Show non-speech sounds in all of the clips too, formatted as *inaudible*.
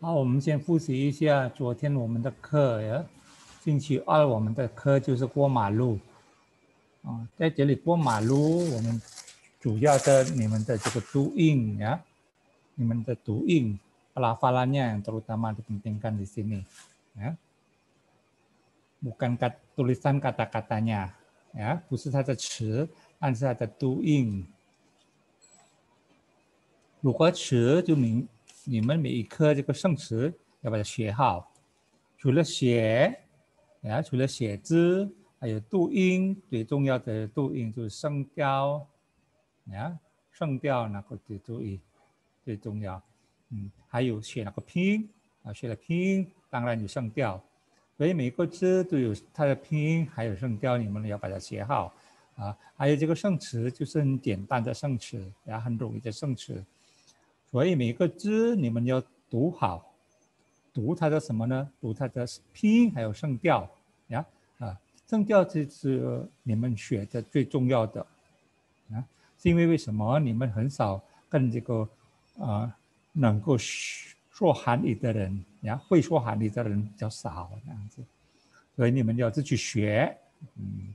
好，我们先复习一下昨天我们的课呀。星期二我们的课就是过马路，啊，在这里过马路，我们主要的你们的这个读音呀，你们的读音，阿拉法拉尼亚，特鲁达曼的听听看的是你，啊，不干卡，图里山卡达卡达尼，啊，不是它的词，但是它的读音。如果词就明你们每一科这个生词要把它学好，除了写。啊，除了写字，还有读音，最重要的读音就是声调，啊，声调那个最注意，最重要。嗯，还有写那个拼音啊，写了拼音，当然有声调，所以每个字都有它的拼音，还有声调，你们要把它写好啊。还有这个生词，就是很简单的生词，然后，很容易的生词，所以每个字你们要读好。读它的什么呢？读它的拼音还有声调呀啊，声调这是你们学的最重要的啊，是因为为什么你们很少跟这个啊能够说韩语的人呀，会说韩语的人比较少这样子，所以你们要自己学，嗯，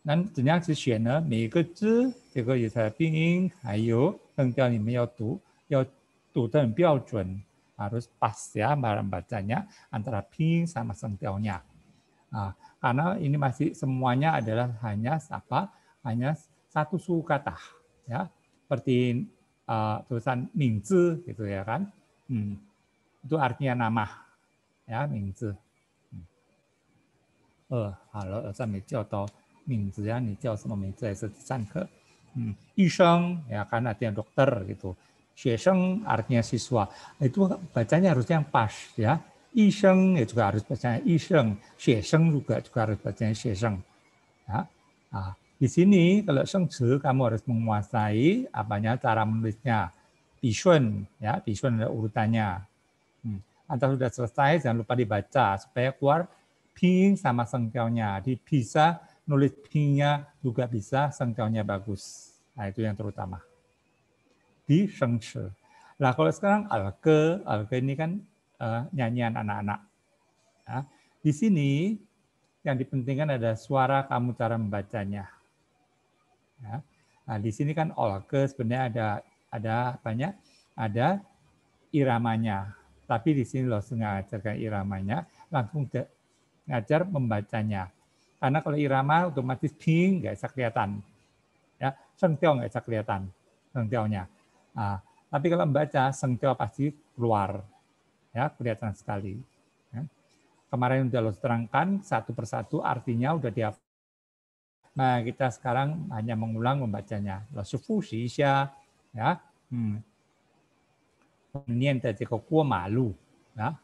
那怎样去学呢？每个字这个有它的拼音还有声调，你们要读要读得很标准。harus pas ya barang bacanya antara ping sama sengkelnya. Nah, karena ini masih semuanya adalah hanya apa? Hanya satu suku kata ya. Seperti uh, tulisan mingzi gitu ya kan. Hmm. Itu artinya nama ya mingzi. Hmm. 呃，好了，在没叫到名字呀，你叫什么名字？还是上课？ Hmm. Isheng ya kan artinya dokter gitu. Sheseng artinya siswa. Itu bacanya harusnya yang pas ya. Iseng ya juga harus bacanya Isheng. Sheseng juga juga harus bacanya sheseng. Ya. Nah, di sini kalau sengje kamu harus menguasai apanya cara menulisnya. Bishun ya, bishun ada urutannya. Hmm. Sudah selesai jangan lupa dibaca supaya keluar ping sama sengkelnya Di bisa nulis pingnya juga bisa sengkelnya bagus. Nah, itu yang terutama di Shengshi. Nah kalau sekarang alke, alke ini kan uh, nyanyian anak-anak. Ya. Di sini yang dipentingkan ada suara kamu cara membacanya. Ya. Nah di sini kan alke sebenarnya ada ada banyak ada iramanya. Tapi di sini loh ngajarkan iramanya, langsung ngajar membacanya. Karena kalau irama otomatis ping nggak bisa kelihatan. Ya, sengtiao nggak bisa kelihatan sengtiaunya. Nah, tapi kalau membaca sengkeo pasti keluar, ya kelihatan sekali. Ya. Kemarin sudah lo terangkan satu persatu artinya udah dia. Nah kita sekarang hanya mengulang membacanya. Lo sufusi ya, ya. Hmm. 念的这个过马路啊，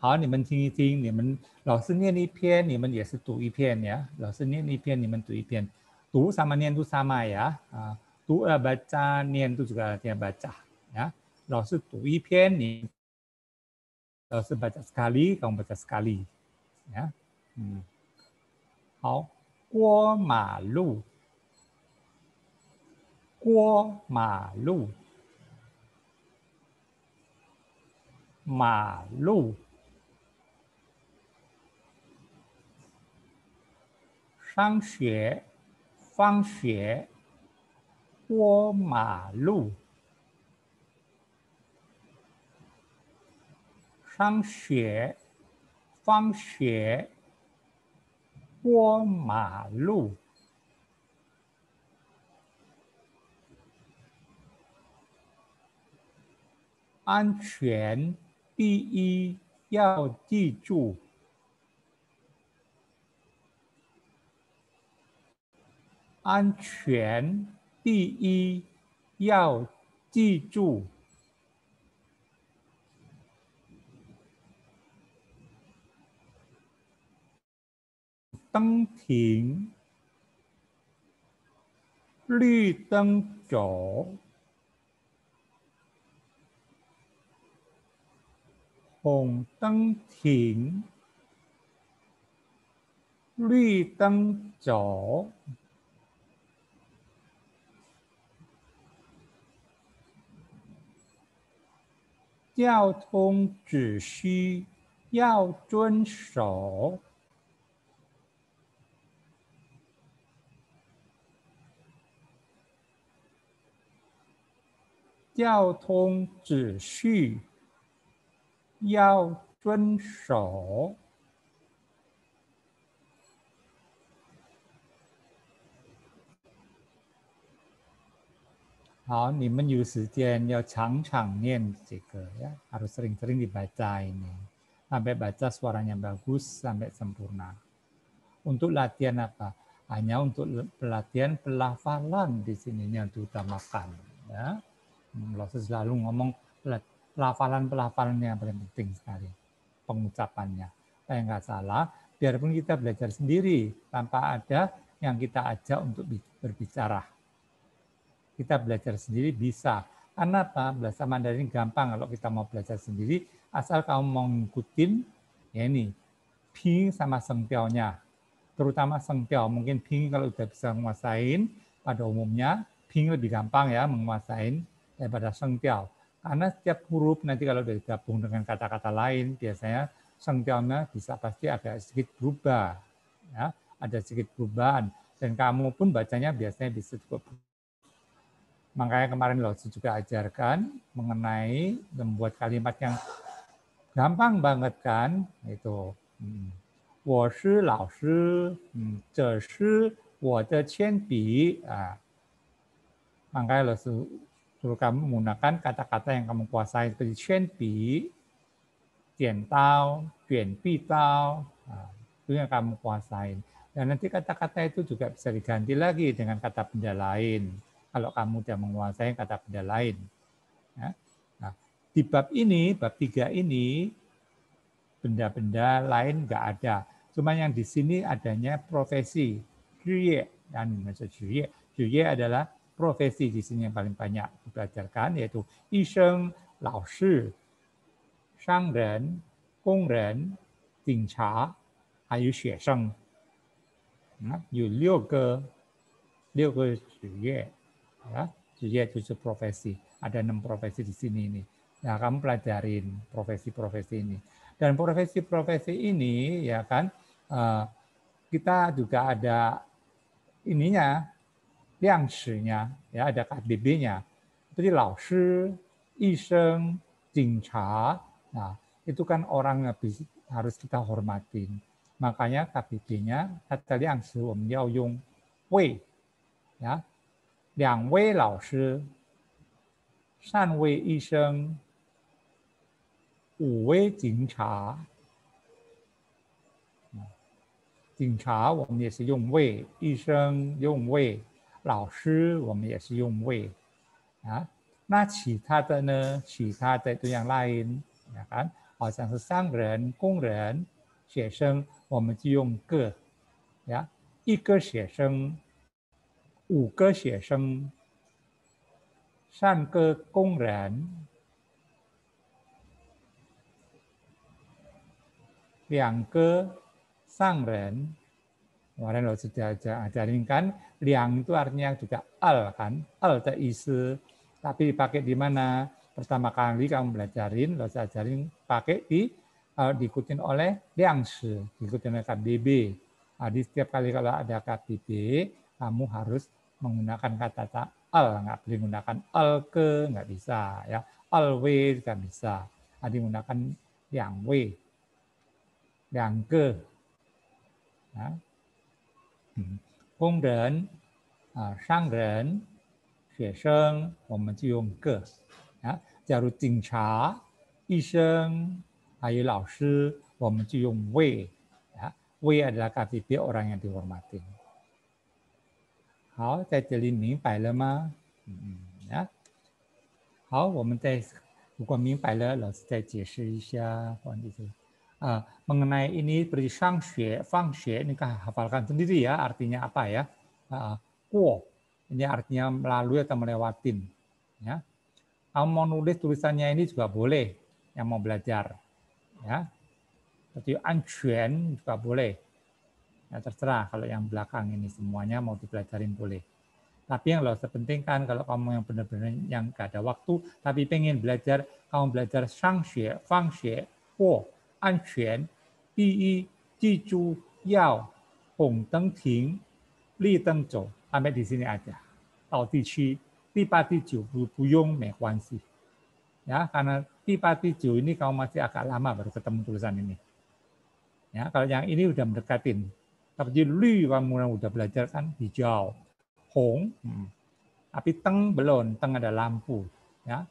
好，你们听一听，你们老师念一篇，你们也是读一篇呀。老师念一篇，你们读一篇，读什么念读什么呀？啊，读二百字，念读这个念百字呀。老师读一篇，你老师百字 sekali，跟我百字呀，嗯，好，过马路，过，马路。马路上学，放学。过马路，上学、放学，过马路，安全第一，要记住，安全。第一要记住，灯停，绿灯走，红灯停，绿灯走。交通秩序要遵守。交通秩序要遵守。好，你们有时间要常常念这个ya, harus sering-sering dibaca ini. Sampai baca suaranya bagus sampai sempurna. Untuk latihan apa? Hanya untuk pelatihan pelafalan di sininya diutamakan. Ya. Kalau selalu ngomong pelafalan-pelafalan yang paling penting sekali. Pengucapannya. Supaya nggak salah, biarpun kita belajar sendiri tanpa ada yang kita ajak untuk berbicara. kita belajar sendiri bisa. Karena apa? Bahasa Mandarin gampang kalau kita mau belajar sendiri, asal kamu mau ngikutin, ya ini, ping sama sengpiaunya. Terutama sengpiau, mungkin ping kalau udah bisa menguasain, pada umumnya ping lebih gampang ya menguasain daripada sengtiao. Karena setiap huruf nanti kalau digabung dengan kata-kata lain, biasanya sengtiaunya bisa pasti agak sedikit berubah. Ya, ada sedikit perubahan. Dan kamu pun bacanya biasanya bisa cukup Makanya kemarin lo juga ajarkan mengenai membuat kalimat yang gampang banget kan, itu. Hmm. 我是老师，嗯，这是我的铅笔啊。Makanya lo suruh kamu menggunakan kata-kata yang kamu kuasai seperti 圈笔、剪刀、卷臂刀, nah, itu yang kamu kuasai. Dan nanti kata-kata itu juga bisa diganti lagi dengan kata benda lain. Kalau kamu sudah menguasai kata benda lain. Ya. Nah, di bab ini, bab tiga ini, benda-benda lain nggak ada. Cuma yang di sini adanya profesi, dan maksud adalah profesi di sini yang paling banyak dipelajarkan yaitu isheng, lao shi, shang ren, gong ren, jing cha, 还有学生。啊，有六个六个职业 Ya, jadi ya profesi. Ada enam profesi di sini ini. Nah, kamu pelajarin profesi-profesi ini. Dan profesi-profesi ini ya kan eh, kita juga ada ininya, yang ya ada KDB-nya. Seperti lao iseng, jingcha. Nah, itu kan orang harus kita hormatin. Makanya KBB-nya kata yang Om Yong Wei. Ya, 两位老师、三位医生、五位警察。警察我们也是用位，医生用位。老师我们也是用 we ya. Nah, 其他的呢？其他的 itu yang lain, ya kan? 好像是商人、工人、学生，我们就用个，呀，一个学生，五个学生，三个工人，两个商人。Kemarin lo sudah ajarin kan, liang itu artinya juga al kan, al itu isi. Tapi dipakai di mana? Pertama kali kamu belajarin, lo ajarin pakai di uh, diikutin oleh liang shi, diikutin oleh KBB. Nah, di setiap kali kalau ada KBB, kamu harus menggunakan kata al, nggak boleh menggunakan al ke, nggak bisa ya. Al we nggak bisa. Nah, menggunakan liang we, liang ke. Nah, 工人啊，商人、学生，我们就用个啊。假如警察、医生还有老师，我们就用 we 啊。we adalah KTP orang yang dihormati。 好，在这里明白了吗？嗯啊。好，我们再如果明白了，老师再解释一下，或者是。uh, mengenai ini seperti shangxue, fangxue, ini kan hafalkan sendiri ya artinya apa ya. Uh, kuo, ini artinya melalui atau melewatin. Ya. Kamu mau nulis tulisannya ini juga boleh yang mau belajar. Ya. Seperti ancuan juga boleh. Ya, terserah kalau yang belakang ini semuanya mau dipelajarin boleh. Tapi yang lo sepentingkan kalau kamu yang benar-benar yang gak ada waktu, tapi pengen belajar, kamu belajar sangxue, fangxue, wo, anquan, bi, jiju, yao, hong teng ting, li teng zhou. Sampai di sini aja. Tau di chi, di pa di jiu, bu buyung me sih. Ya, karena di pa di jiu ini kamu masih agak lama baru ketemu tulisan ini. Ya, kalau yang ini udah mendekatin. Tapi lu kamu udah belajar kan hijau, Hong, hmm. tapi Teng belum. Teng ada lampu. Ya.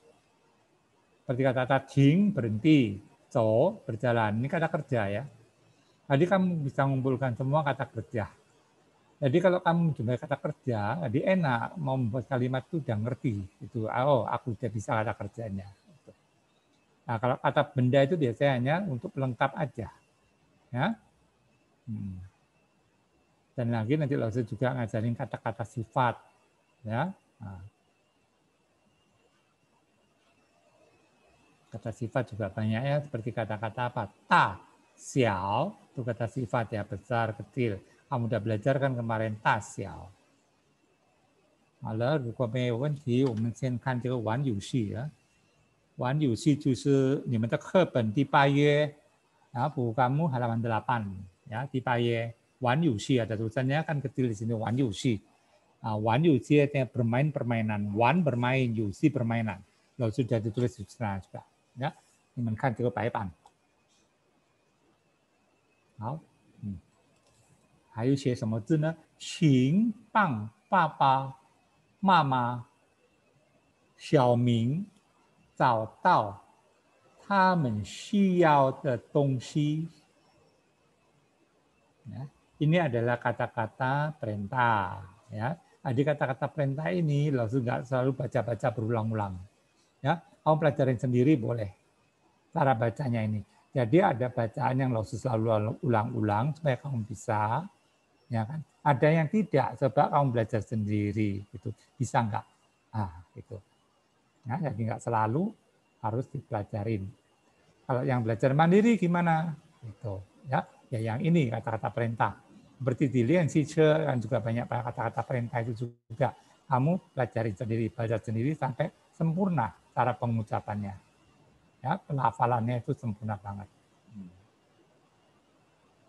Seperti kata-kata Jing, berhenti. So, berjalan. Ini kata kerja ya. Jadi kamu bisa mengumpulkan semua kata kerja. Jadi kalau kamu jumlah kata kerja, jadi enak mau membuat kalimat itu udah ngerti. Itu, oh aku sudah bisa kata kerjanya. Nah kalau kata benda itu biasanya hanya untuk pelengkap aja. Ya. Hmm Dan lagi nanti Laozi juga ngajarin kata-kata sifat. ya. Nah. Kata sifat juga banyak ya, seperti kata-kata apa? Ta, xiao, itu kata sifat ya, besar, kecil. Kamu udah belajar kan kemarin ta, xiao. 好了，如果没有问题，我们先看这个玩游戏啊。玩游戏就是你们的课本第八页，然后 buku kamu halaman 8 ya, di 八页。 玩游戏 ada tulisannya kan kecil di sini wan yusi. Nah, wan yusi artinya bermain permainan. Wan bermain, yusi permainan. Lalu sudah ditulis di sana juga. Ya, ini kan juga pan. 好，嗯，还有写什么字呢？请帮爸爸妈妈小明找到他们需要的东西。Ya, ini adalah kata-kata perintah. Ya, di kata-kata perintah ini lo nggak selalu baca-baca berulang-ulang. Ya, kamu pelajarin sendiri boleh cara bacanya ini. Jadi ada bacaan yang lo selalu ulang-ulang supaya kamu bisa, ya kan? Ada yang tidak, coba kamu belajar sendiri, gitu. Bisa nggak? Ah, gitu. Ya, jadi nggak selalu harus dipelajarin. Kalau yang belajar mandiri gimana? Itu, ya. Ya yang ini kata-kata perintah seperti di Lian Siche kan juga banyak kata-kata perintah itu juga. Kamu pelajari sendiri, baca sendiri sampai sempurna cara pengucapannya. Ya, pelafalannya itu sempurna banget.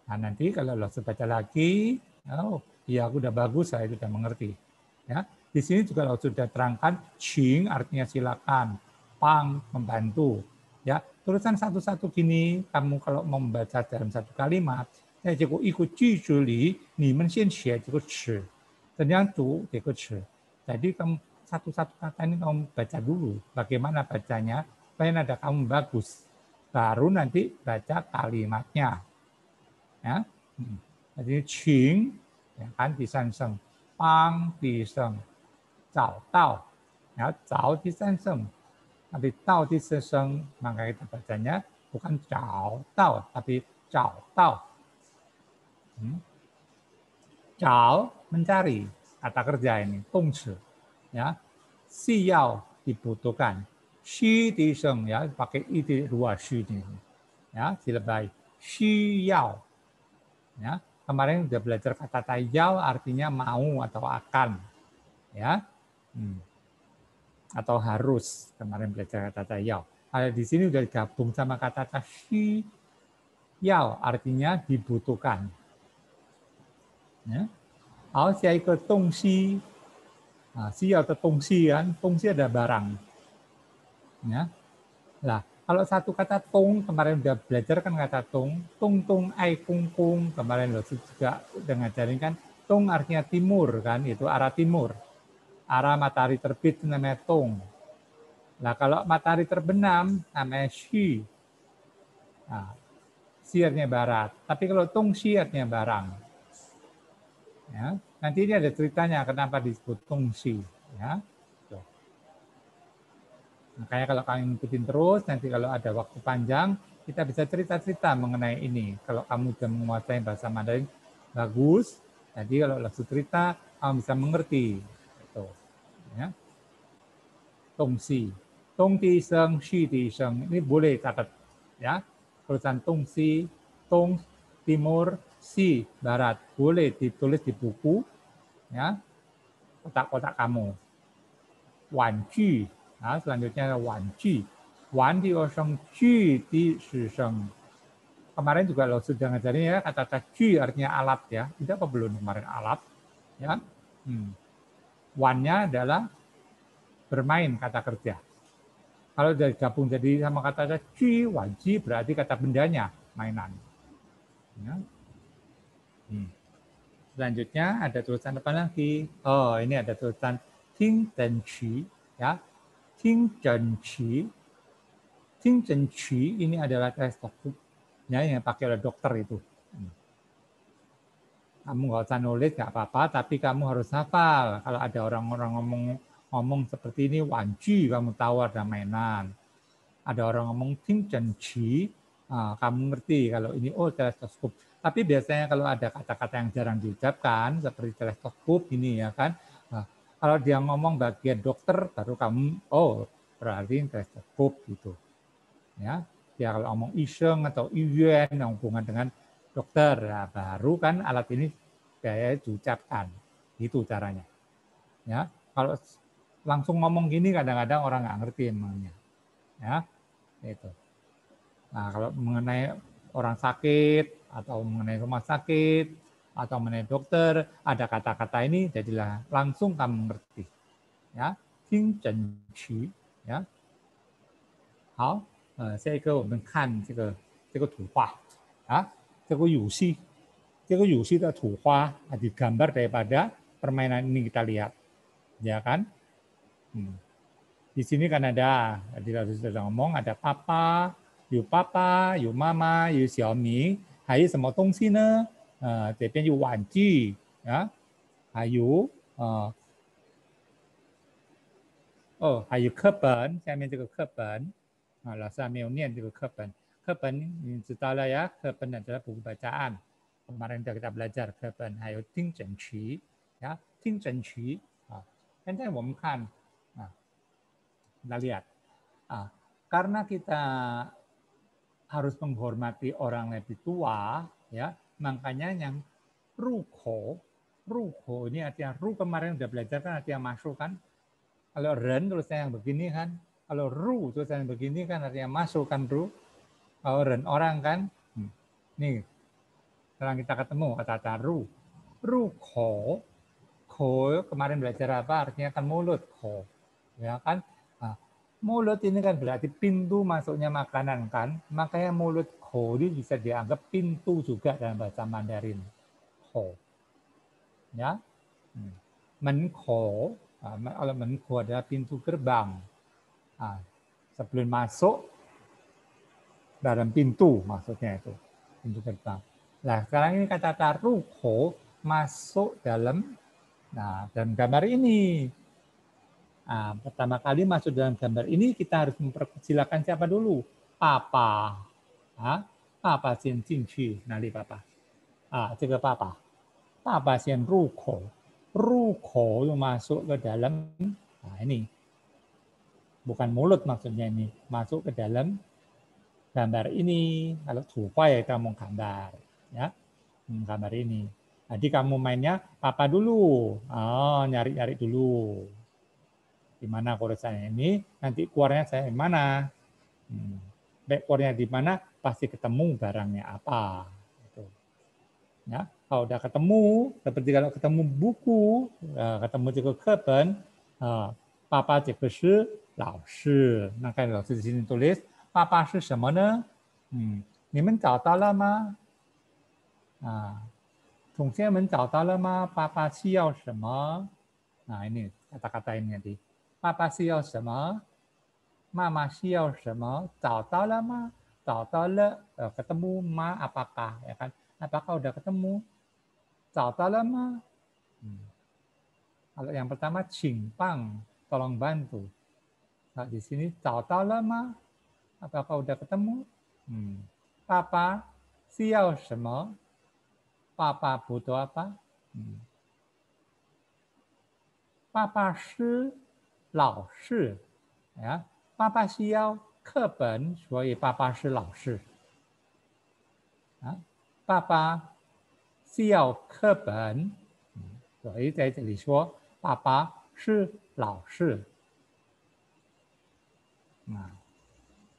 Nah nanti kalau lo baca lagi, oh iya aku udah bagus, saya sudah mengerti. Ya, di sini juga lo sudah terangkan, ching artinya silakan, pang membantu. Ya, tulisan satu-satu gini, kamu kalau membaca dalam satu kalimat, 在这个一个句子里，你们先写这个词，怎样读这个词。Jadi kamu satu-satu kata ini kamu baca dulu, bagaimana bacanya, supaya nada kamu bagus. Baru nanti baca kalimatnya. Ya. Jadi qing, ya kan di sanseng, pang di seng, zao dao, ya zao di sanseng, tapi dao di seng, maka kita bacanya bukan zao dao, tapi zao dao. Hmm. Cao mencari kata kerja ini, tongci. Ya. Siyao dibutuhkan. Xi diseng ya pakai i di dua xi ini. Ya, silebay. Xi yao. Ya, kemarin sudah belajar kata tayao artinya mau atau akan. Ya. Hmm. Atau harus. Kemarin belajar kata tayao. Ada di sini sudah digabung sama kata xi yao artinya dibutuhkan ya. Ao xia ke tong si. Nah, si atau tong si kan, tong si ada barang. Ya. Lah, kalau satu kata tong kemarin udah belajar kan kata tong, tong tong ai kung kung kemarin lo juga udah ngajarin kan tong artinya timur kan, itu arah timur. Arah matahari terbit namanya tong. Nah, kalau matahari terbenam namanya shi. Nah, si barat. Tapi kalau tong si artinya barang. Ya, nanti ini ada ceritanya kenapa disebut fungsi. Ya. Makanya kalau kalian ikutin terus, nanti kalau ada waktu panjang, kita bisa cerita-cerita mengenai ini. Kalau kamu sudah menguasai bahasa Mandarin, bagus. Jadi kalau langsung cerita, kamu bisa mengerti. Itu. Ya. Tongsi. Tong di seng, shi di seng. Ini boleh catat. Ya. Tulisan tongsi, tong timur, si barat boleh ditulis di buku ya kotak-kotak kamu. Wanju. Nah, selanjutnya wanju. Wan di osong ju di suseng. Kemarin juga lo sudah ngajarin ya kata-kata ju artinya alat ya. Tidak apa belum kemarin alat ya. Hmm. Wannya adalah bermain kata kerja. Kalau dari gabung jadi sama kata-kata ju, wajib berarti kata bendanya mainan. Ya. Hmm. Selanjutnya ada tulisan apa lagi? Oh, ini ada tulisan ting dan qi ya. Ting dan qi. Ting dan qi ini adalah tes ya yang pakai oleh dokter itu. Hmm. Kamu nggak usah nulis nggak apa-apa, tapi kamu harus hafal. Kalau ada orang-orang ngomong ngomong seperti ini wanji, kamu tahu ada mainan. Ada orang ngomong ting dan qi, ah, kamu ngerti kalau ini oh teleskop tapi biasanya kalau ada kata-kata yang jarang diucapkan, seperti teleskop ini ya kan, nah, kalau dia ngomong bagian dokter, baru kamu, oh berarti teleskop gitu. Ya, dia kalau ngomong iseng atau yuan yang hubungan dengan dokter, ya, baru kan alat ini kayak diucapkan. Itu caranya. Ya, kalau langsung ngomong gini kadang-kadang orang nggak ngerti emangnya. Ya, itu. Nah, kalau mengenai orang sakit, atau mengenai rumah sakit atau mengenai dokter, ada kata-kata ini jadilah langsung kamu mengerti. Ya, Ting Zhen Qu, ya. 好，呃，下一个我们看这个这个图画啊，这个游戏，这个游戏的图画ada gambar daripada permainan ini kita lihat, ya kan? Hmm. Di sini kan ada, tadi sudah ngomong ada papa, you papa, you mama, you Xiaomi, 还有什么东西呢？呃，这边有玩具啊，还有呃，哦，还有课本，下面这个课本啊，老师还没有念这个课本。课本你知道了呀？Kerpen adalah buku bacaan. Kemarin sudah kita belajar kerpen, 还有听诊器呀，听诊器啊。现在我们看啊，kita lihat ah karena kita harus menghormati orang lebih tua, ya. Makanya yang ruko, ruko ini artinya ru kemarin udah belajar kan artinya masuk kan. Kalau ren tulisannya yang begini kan. Kalau ru tulisannya yang begini kan artinya masuk kan ru. Kalau ren orang kan. Hmm. Nih, sekarang kita ketemu kata-kata ru. Ruko, ko kemarin belajar apa artinya kan mulut ko. Ya kan? Mulut ini kan berarti pintu masuknya makanan kan, makanya mulut ho ini bisa dianggap pintu juga dalam bahasa Mandarin. Ho. Ya. Hmm. Menko, ah, kalau menko adalah pintu gerbang. Nah, sebelum masuk dalam pintu maksudnya itu pintu gerbang. Nah sekarang ini kata taruho masuk dalam nah dalam gambar ini Nah, pertama kali masuk dalam gambar ini kita harus mempersilakan siapa dulu? Papa. Ah, papa cinci, nali papa. Ah, jaga papa. Papa sin ruko. Ruko masuk ke dalam, nah ini. Bukan mulut maksudnya ini. Masuk ke dalam gambar ini. Kalau tupai ya kamu gambar. Ya, hmm, gambar ini. Jadi kamu mainnya papa dulu. Oh, nyari-nyari dulu di mana koresannya ini, nanti keluarnya saya di mana. Hmm. Baik keluarnya di mana, pasti ketemu barangnya apa. Gitu. Ya, kalau udah ketemu, seperti kalau ketemu buku, uh, ketemu juga kepen, uh, papa 这个是老师。那看老师di sini tulis, papa 是什么呢？嗯，你们找到了吗？啊，同学们找到了吗？爸爸需要什么？Nah ini kata-kata ini nanti. 爸爸需要什么？妈妈需要什么？找到了吗？找到了，uh, ketemu ma apakah ya kan? Apakah udah ketemu? 找到了吗？Hmm. Kalau yang pertama cimpang, tolong bantu. Nah, di sini 找到了吗？Apakah udah ketemu? Hmm. Papa 需要什么？Papa butuh apa? Hmm. Papa 是 老师啊，爸爸需要课本，所以爸爸是老师。啊，爸爸需要课本，所以在这里说爸爸是老师。啊，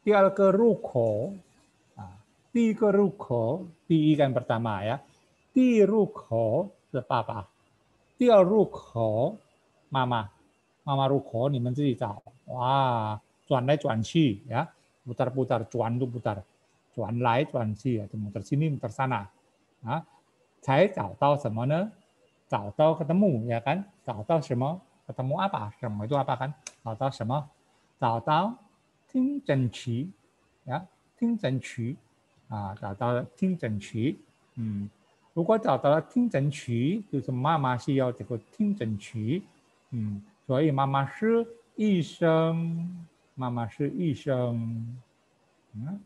第二个入口。啊，第一个入口，第一个 pertama ya，第一入口是爸爸，第二入口妈妈，妈妈入口你们自己找。哇，转来转去呀，putar-putar，转都 putar，转来转去啊，muter sini muter sana，啊，才找到什么呢？找到 ketemu ya kan？找到什么？ketemu apa？什么 itu apa kan？找到什么？找到听诊区呀，听诊区啊，找到了听诊区。嗯，如果找到了听诊区，就是妈妈需要这个听诊区。嗯，所以妈妈是医生，妈妈是医生。嗯，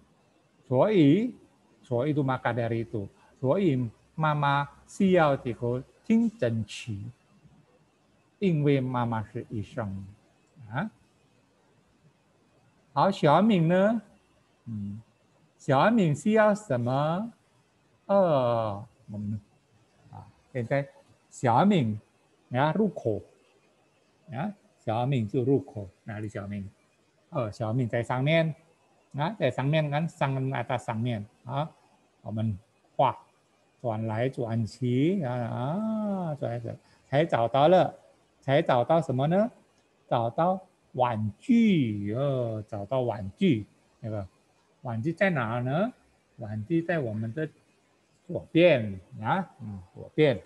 所以，所以 itu maka dari itu，所以妈妈需要这个。听诊区，因为妈妈是医生啊。好，小敏呢？嗯，小敏需要什么？呃，我们啊，现在小敏啊入口啊，小敏就入口，哪里小敏？哦，小敏在上面啊，在上面看上那在上面啊，我们画。转来转去啊啊，转转才找到了，才找到什么呢？找到玩具哦，找到玩具那个玩具在哪呢？玩具在我们的左边啊，嗯，左边，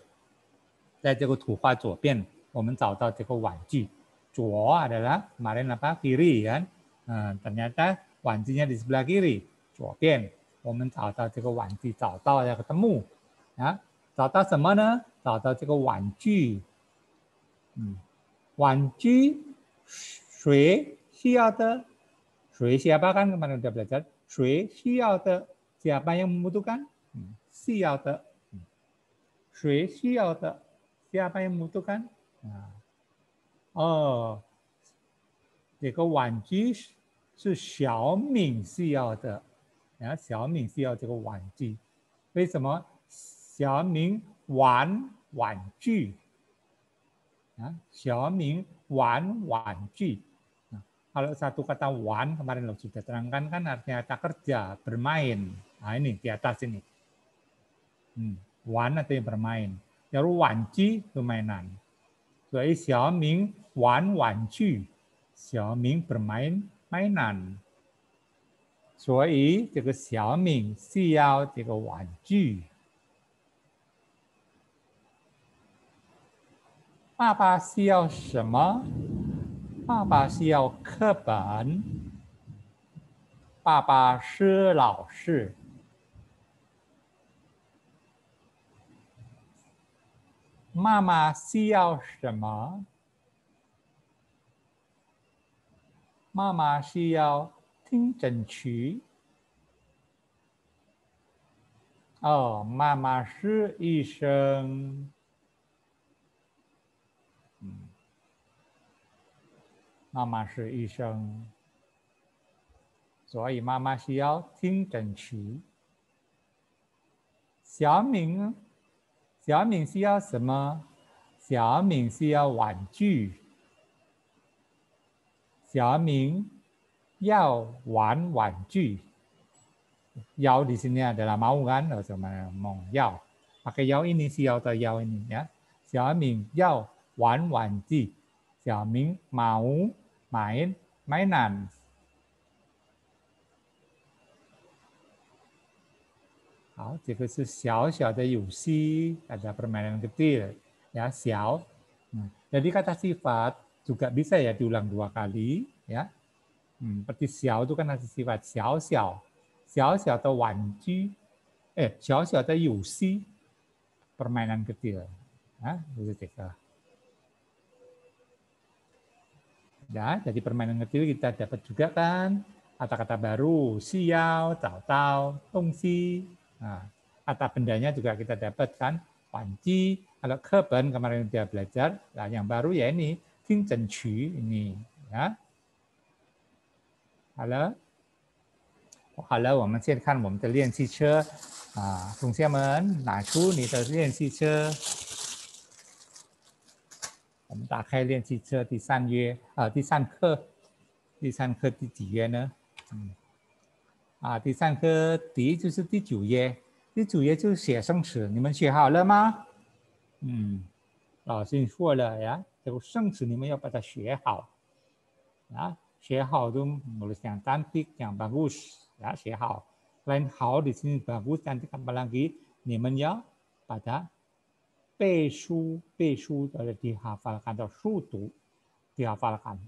在这个图画左边，我们找到这个玩具。左 adalah kemarin apa kiri kan? Nah, ternyata wanjinya di sebelah kiri, 左边。我们找到这个玩具，找到要 ketemu。啊，找到什么呢？找到这个玩具，嗯，玩具谁需要的？谁 siapa kan kemarin udah belajar？谁需要的？siapa yang membutuhkan？嗯，需要的，嗯，谁需要的？siapa yang membutuhkan？ 啊，哦，这个玩具是小敏需要的，然后小敏需要这个玩具，为什么？小明玩玩具啊，小明玩玩具. Nah, kalau satu kata wan kemarin lo sudah terangkan kan artinya kata kerja, bermain. Nah ini di atas ini. Hmm, wan artinya bermain. Lalu wanji permainan. 所以小明玩玩具，小明不买买难，所以这个小明需要这个玩具。爸爸需要什么？爸爸需要课本。爸爸是老师，妈妈需要什么？妈妈需要听诊器。哦，妈妈是医生。妈妈是医生，所以妈妈需要听诊器。小明，小敏需要什么？小敏需要玩具。小敏要玩玩具。要 di sini adalah mau kan atau mau 要，pakai 要 ini siapa 的要 ini ya。小敏要玩玩具，小敏 mau main mainan. Oh, itu xiao xiao de yuxi, ada permainan kecil, ya xiao. Nah, jadi kata sifat juga bisa ya diulang dua kali, ya. Hmm, seperti xiao itu kan ada sifat xiao xiao, xiao xiao de wanji, eh xiao xiao de yuxi, permainan kecil. Ya, tiga. Ya, jadi permainan kecil kita dapat juga kan kata-kata baru, xiao, tao tao, tongxi. Nah, kata bendanya juga kita dapat kan, panci. Kalau keben kemarin dia belajar, nah yang baru ya ini, ting chu ini. Ya. Halo. 好了，我们先看我们的练习车啊，同学们拿出你的练习车。我们 打开练习册第三页啊，第三课，第三课第几页呢？嗯， 啊，第三课笛就是第九页，第九页就是写生词，你们写好了吗？嗯，老师你说了呀，这个生词你们要把它学好啊，学好都我们讲单笔讲把故事啊写好，完好的先把故事讲的干巴啷个，你们要把它背书背书到了第二发看到书读，第二发了看，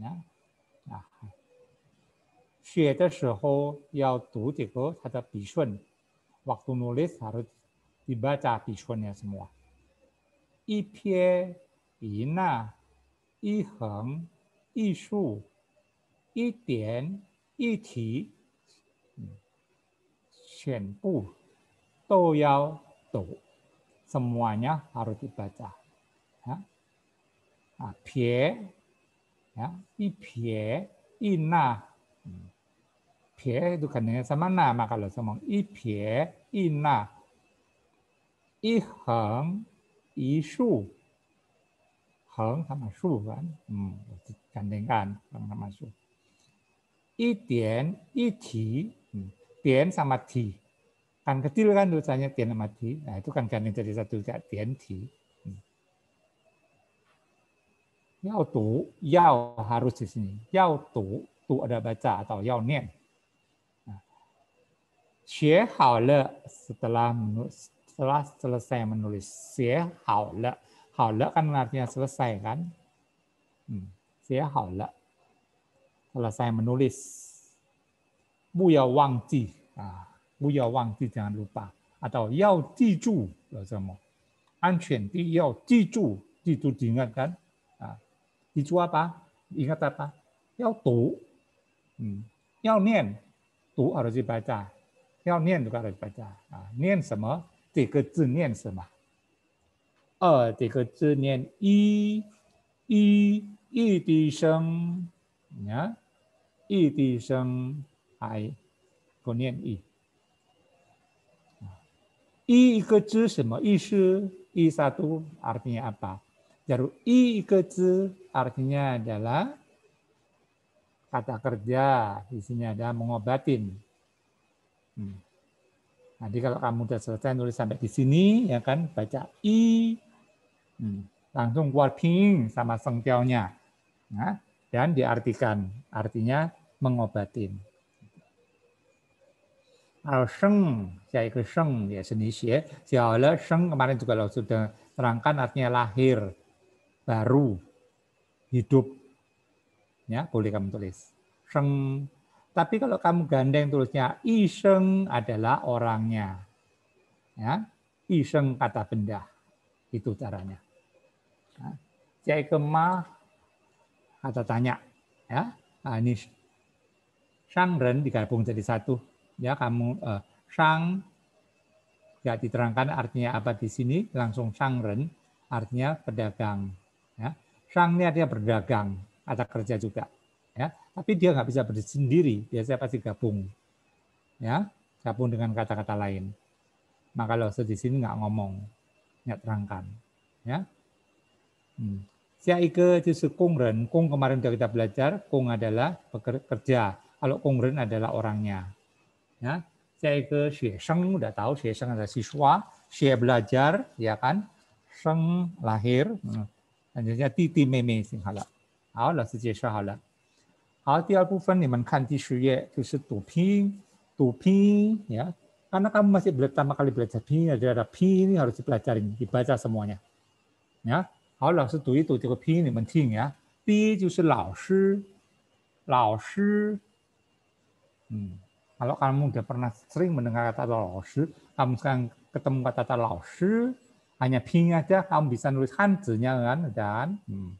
啊啊。写的时候要读这个它的笔顺我努力他都第八大笔顺呢什么一撇一捺一横一竖一点一提全部都要读。怎么玩都第八啊？啊撇啊一撇一捺 pie, ya, i pie, i na. Pie itu kan sama nama kalau sama i pie, i na. I heng, i shu. Heng sama shu kan. Hmm, gandengkan heng sama sama ti. Kan kecil kan tulisannya tian sama ti. Nah itu kan gandeng jadi satu kayak tian ti. Yao tu, yao harus di sini. Yao tu, tu ada baca atau yao nian. Nah. Xie hao le setelah setelah selesai menulis. Xie hao le. Hao le kan artinya selesai kan. Hmm. Xie hao le. Selesai menulis 不要忘记啊！不要忘记，jangan lupa atau 要记住有什么？安全第一要记住，记住 diingatkan ah, apa? Ingat apa? 要读，嗯，要念，读 harus dibaca， 要念 juga harus dibaca 啊，念什么？这个字念什么？二这个字念一，一一滴声，你看，一滴声。I 不念一，一一个字什么意思？i satu artinya apa? Jadi i 一个字 artinya adalah kata kerja, isinya ada mengobatin. Hmm. Nanti kalau kamu sudah selesai nulis sampai di sini, ya kan, baca i, hmm. langsung keluar ping sama sengkelnya, nah, dan diartikan, artinya mengobatin. Al Sheng, yaitu Sheng, ya seni xie. Jiaole Sheng kemarin juga lo sudah terangkan artinya lahir, baru, hidup. Ya, boleh kamu tulis. Sheng. Tapi kalau kamu gandeng tulisnya I Sheng adalah orangnya. Ya, I Sheng kata benda. Itu caranya. Ya. ke Ma kata tanya. Ya, nah, ini Shang Ren digabung jadi satu ya kamu uh, sang ya diterangkan artinya apa di sini langsung sangren artinya pedagang ya sang ini artinya berdagang atau kerja juga ya tapi dia nggak bisa berdiri sendiri biasanya pasti gabung ya gabung dengan kata-kata lain maka kalau di sini nggak ngomong nggak terangkan ya hmm. Sia Ike justru kungren, kung kemarin sudah kita belajar, kung adalah bekerja, kalau kungren adalah orangnya. Ya, saya ke Sheng udah tahu Sheng ada siswa, Xie belajar, ya kan? Sheng lahir, selanjutnya Titi Meme 好了，好，老师介绍好了。 好，第二部分你们看第十页，就是读拼，读拼 ya. Karena kamu masih pertama kali belajar pinyin, ada ada pinyin ini harus dipelajari, dibaca semuanya. Ya, 好，老师读一读这个拼音，你们听呀。第一就是老师，老师，嗯。kalau kamu sudah pernah sering mendengar kata laoshi, kamu sekarang ketemu kata laoshi, hanya ping aja kamu bisa nulis hanzinya kan dan hmm.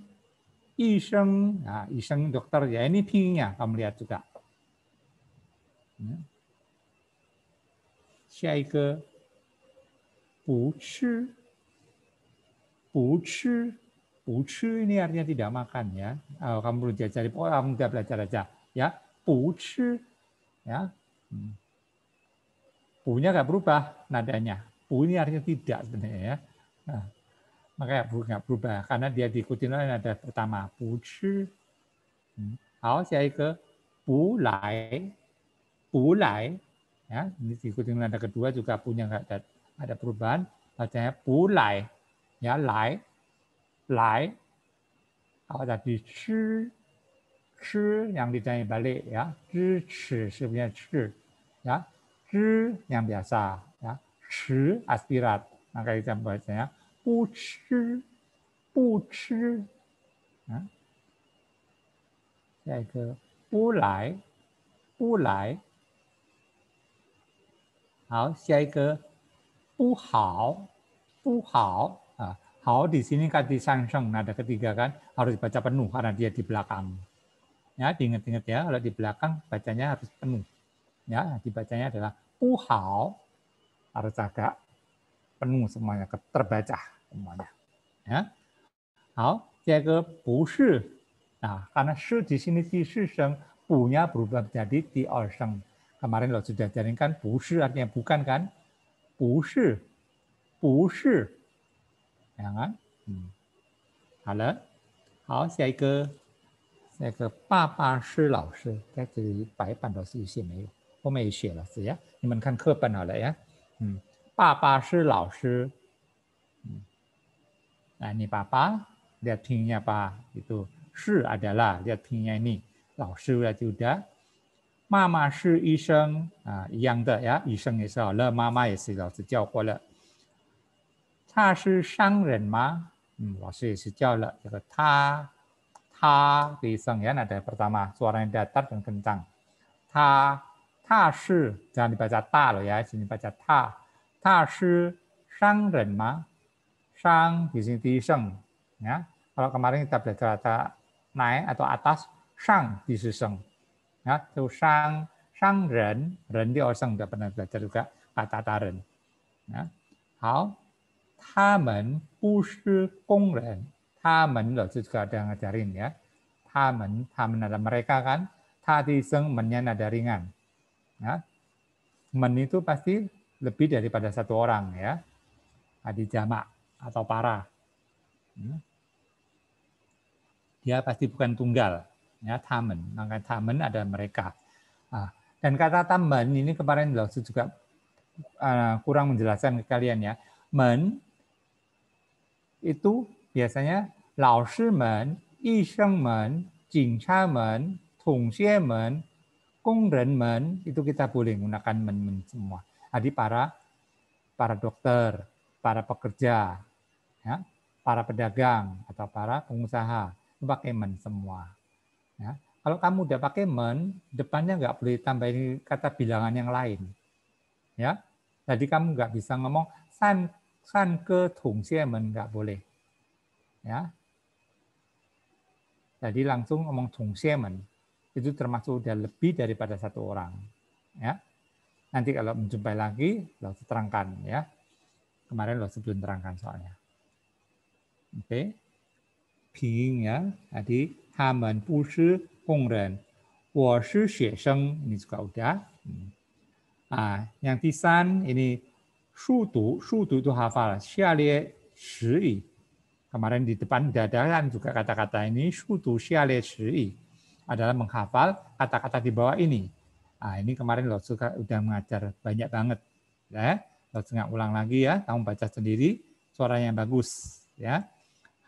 Iseng, nah, iseng dokter ya ini pinginnya kamu lihat juga. Ya. 下一个不吃不吃不吃 ini artinya tidak makan ya. Oh, kamu perlu cari, oh, kamu tidak belajar aja ya. 不吃 ya. Hmm. Punya nggak berubah nadanya. Bu ini artinya tidak sebenarnya ya. Nah, makanya bu nggak berubah karena dia diikuti oleh nada pertama. Bu chi. Hmm. 好，下一个不来，不来 ya ini diikuti nada kedua juga punya nggak ada, ada perubahan bacanya bulai ya lai lai kalau tadi chi chi yang ditanya balik ya chi chi sebenarnya chi ya chi yang biasa ya chi aspirat maka kita bacanya bu chi bu chi ya 下一个不来不来好，下一个不好，不好啊. Hao di sini kan disangseng nada ketiga kan harus dibaca penuh karena dia di belakang. Ya, diingat-ingat ya kalau di belakang bacanya harus penuh. Ya, dibacanya adalah bu hao harus agak penuh semuanya terbaca Umanya. Ya. Hao, 下一个不是 Nah, karena shi di sini di shi seng, punya berubah menjadi di or seng. Kemarin lo sudah jaringkan, bushi artinya bukan kan? Bushi, bushi. Ya kan? Hmm. 好了，好，下一个，那个爸爸是老师，在这里白板老师有写没有？后面有写了是呀，你们看课本好了呀。嗯，爸爸是老师。Nah ini papa, Dia tingginya apa? itu. Shi adalah dia tingginya ini. Lao shi sudah. Mama shi iseng, ah, yang de ya, iseng itu le mama ya si lao si jiao guo le. Ta shi shang ren ma, hmm, lao si si jiao le. Jadi ta, ta iseng ya, nada pertama suaranya datar dan kencang. Ta, ta shi, jangan dibaca ta loh ya, sini baca ta. Ta shi shang ren ma, Sang di sini iseng ya. Kalau kemarin kita belajar kata naik atau atas, sang di siseng ya itu sang sang ren ren di oseng sudah pernah belajar juga kata taren ya 好他们不是工人他们 loh juga ada yang ngajarin ya 他们他们ada mereka kan tadi seng mennya nada ringan ya men itu pasti lebih daripada satu orang ya adi jamak atau para ya. dia pasti bukan tunggal ya tamen maka tamen ada mereka ah, dan kata tamen ini kemarin Lausu juga uh, kurang menjelaskan ke kalian ya men itu biasanya lao shi men, yi sheng men, jing cha men, xie men, gong ren men itu kita boleh menggunakan men, men semua. Jadi para para dokter, para pekerja, para pedagang atau para pengusaha pakai men semua. Ya. Kalau kamu udah pakai men, depannya nggak boleh tambahin kata bilangan yang lain. Ya, jadi kamu nggak bisa ngomong san san ke tung men nggak boleh. Ya, jadi langsung ngomong tung men itu termasuk udah lebih daripada satu orang. Ya, nanti kalau menjumpai lagi, lo terangkan ya. Kemarin lo sebelum terangkan soalnya Oke, okay. ping ya, jadi 他们不是工人，我是学生。Ini juga udah. Ah, yang tisan ini sudu, sudu itu hafal. 下列词语 kemarin di depan dadakan juga kata-kata ini sudu 下列词语 adalah menghafal kata-kata di bawah ini. Ah, ini kemarin lo suka udah mengajar banyak banget. Ya, lo nggak ulang lagi ya, kamu baca sendiri suaranya bagus ya.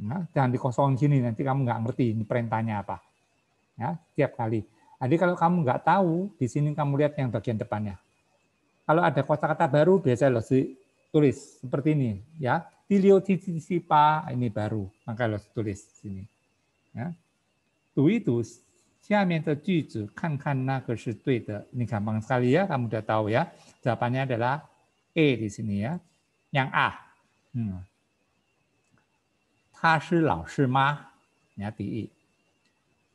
Nah, jangan dikosongin gini, nanti kamu nggak ngerti ini perintahnya apa. Ya, tiap kali. Jadi kalau kamu nggak tahu, di sini kamu lihat yang bagian depannya. Kalau ada kosakata baru, biasa loh tulis seperti ini, ya. Tilio sipa ini baru, maka loh tulis sini. Ya. Tu itu ini gampang sekali ya, kamu udah tahu ya. Jawabannya adalah E di sini ya. Yang A. Hmm. 他是老师吗？你看第一，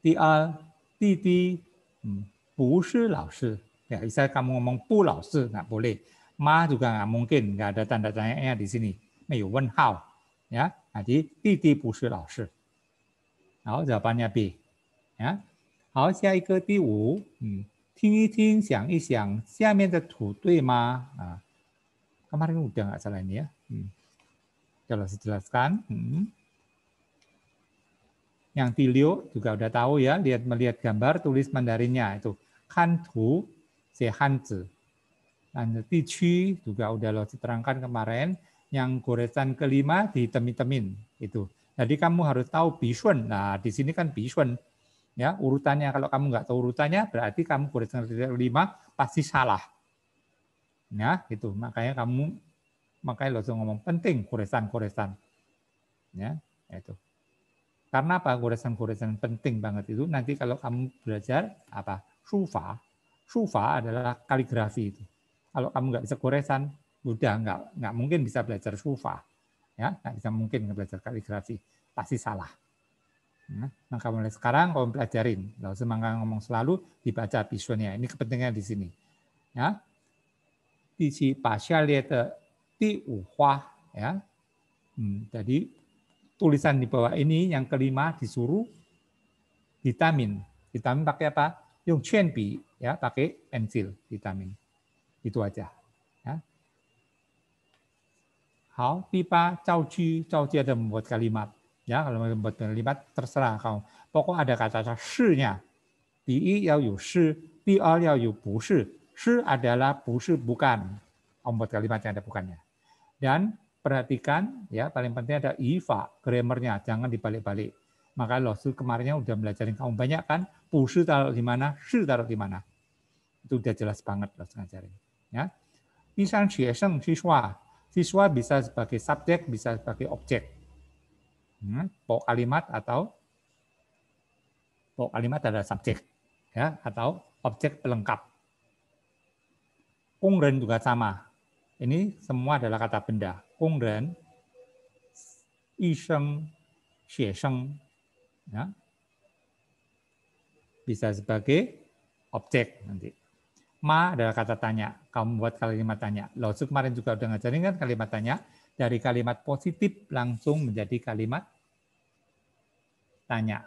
第二，弟弟，嗯，不是老师。你看，一下刚我们不老师，那不累。妈就刚刚蒙给人家的，但但哎呀，迪士尼没有问号。你看，啊，弟弟弟不是老师。好，再帮人家比，啊，好，下一个第五，嗯，听一听，想一想，下面的图对吗？啊，干嘛的用掉啊？再来你，嗯，叫老师，叫老干，嗯。Yang Tilio juga udah tahu ya, lihat melihat gambar tulis Mandarinnya itu kan tu se hanzi. Dan Tici juga udah lo terangkan kemarin, yang goresan kelima di temin-temin itu. Jadi kamu harus tahu bishun. Nah, di sini kan bishun. Ya, urutannya kalau kamu nggak tahu urutannya berarti kamu goresan kelima pasti salah. Ya, itu. Makanya kamu makanya lo ngomong penting goresan-goresan. Ya, itu. Karena apa? Goresan-goresan penting banget itu. Nanti kalau kamu belajar apa? Sufa. Sufa adalah kaligrafi itu. Kalau kamu nggak bisa goresan, udah nggak nggak mungkin bisa belajar sufa. Ya, nggak bisa mungkin belajar kaligrafi. Pasti salah. Nah, maka mulai sekarang kamu pelajarin. Lalu semangat ngomong selalu dibaca visualnya. Ini kepentingan di sini. Ya. Di si pasya lihat di uhwa ya. Hmm, jadi tulisan di bawah ini yang kelima disuruh vitamin. Vitamin pakai apa? Yung bi ya, pakai pensil vitamin. Itu aja. Ya. Hao, pipa, cao ji ada membuat kalimat. Ya, kalau membuat kalimat terserah kau. Pokok ada kata-kata shi-nya. Di i yao yu shi, di er yao yu bu shi. Shi adalah bu shi bukan. Membuat kalimat yang ada bukannya. Dan perhatikan ya paling penting ada ifa grammarnya jangan dibalik-balik. Maka losu kemarinnya udah belajarin kamu banyak kan? Pusu taruh di mana shi taruh di mana. Itu udah jelas banget losu ngajarin ya. Bisa siswa. Siswa bisa sebagai subjek bisa sebagai objek. Hmm, pokok kalimat atau pokok kalimat adalah subjek ya atau objek pelengkap. Kungren juga sama. Ini semua adalah kata benda. Kong ren, yi sheng, xie sheng. Ya. Bisa sebagai objek nanti. Ma adalah kata tanya. Kamu buat kalimat tanya. Losu kemarin juga udah ngajarin kan kalimat tanya. Dari kalimat positif langsung menjadi kalimat tanya.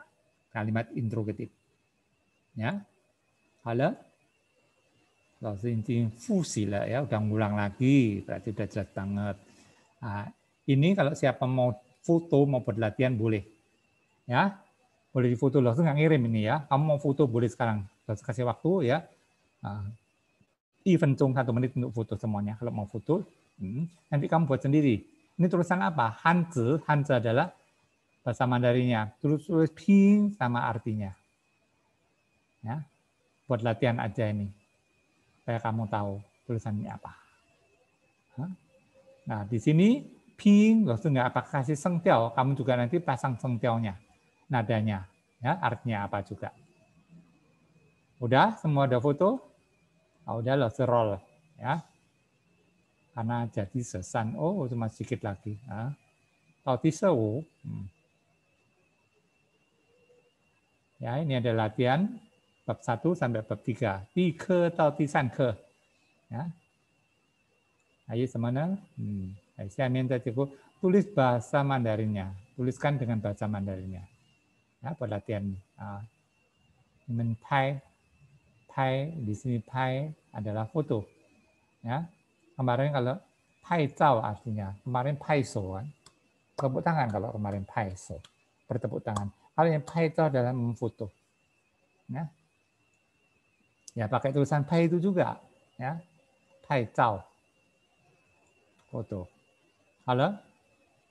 Kalimat interrogatif. Ya. Halo? Lalu inti fusi lah ya, udah ngulang lagi, berarti udah jelas banget. Nah, ini kalau siapa mau foto mau berlatihan boleh, ya boleh difoto langsung nggak ngirim ini ya. Kamu mau foto boleh sekarang, langsung kasih waktu ya. Nah, even cung satu menit untuk foto semuanya. Kalau mau foto, hmm, nanti kamu buat sendiri. Ini tulisan apa? Hanzi, Hanzi adalah bahasa Mandarinnya. Terus tulis ping sama artinya. Ya, buat latihan aja ini supaya kamu tahu tulisannya apa. Nah, di sini ping, lalu nggak apa kasih sengtiao, kamu juga nanti pasang sengtiaunya, nadanya, ya artinya apa juga. Udah, semua ada foto? Oh, udah lo serol, ya. Karena jadi sesan, oh cuma sedikit lagi. Ya. Tahu tisewu. Hmm. Ya, ini ada latihan bab 1 sampai bab 3. Di ke san ke. Ya. Ayo semana. Hmm. Tulis bahasa Mandarinnya. Tuliskan dengan bahasa Mandarinnya. Ya, pelatihan. Ah. Men pai. Pai di sini pai adalah foto. Ya. Kemarin kalau pai zao artinya. Kemarin pai so. Kan? Tepuk tangan kalau kemarin pai so. Bertepuk tangan. Kalau yang pai zao adalah memfoto. Ya, Ya, pakai tulisan pai itu juga, ya. Pai zao Foto. 好了，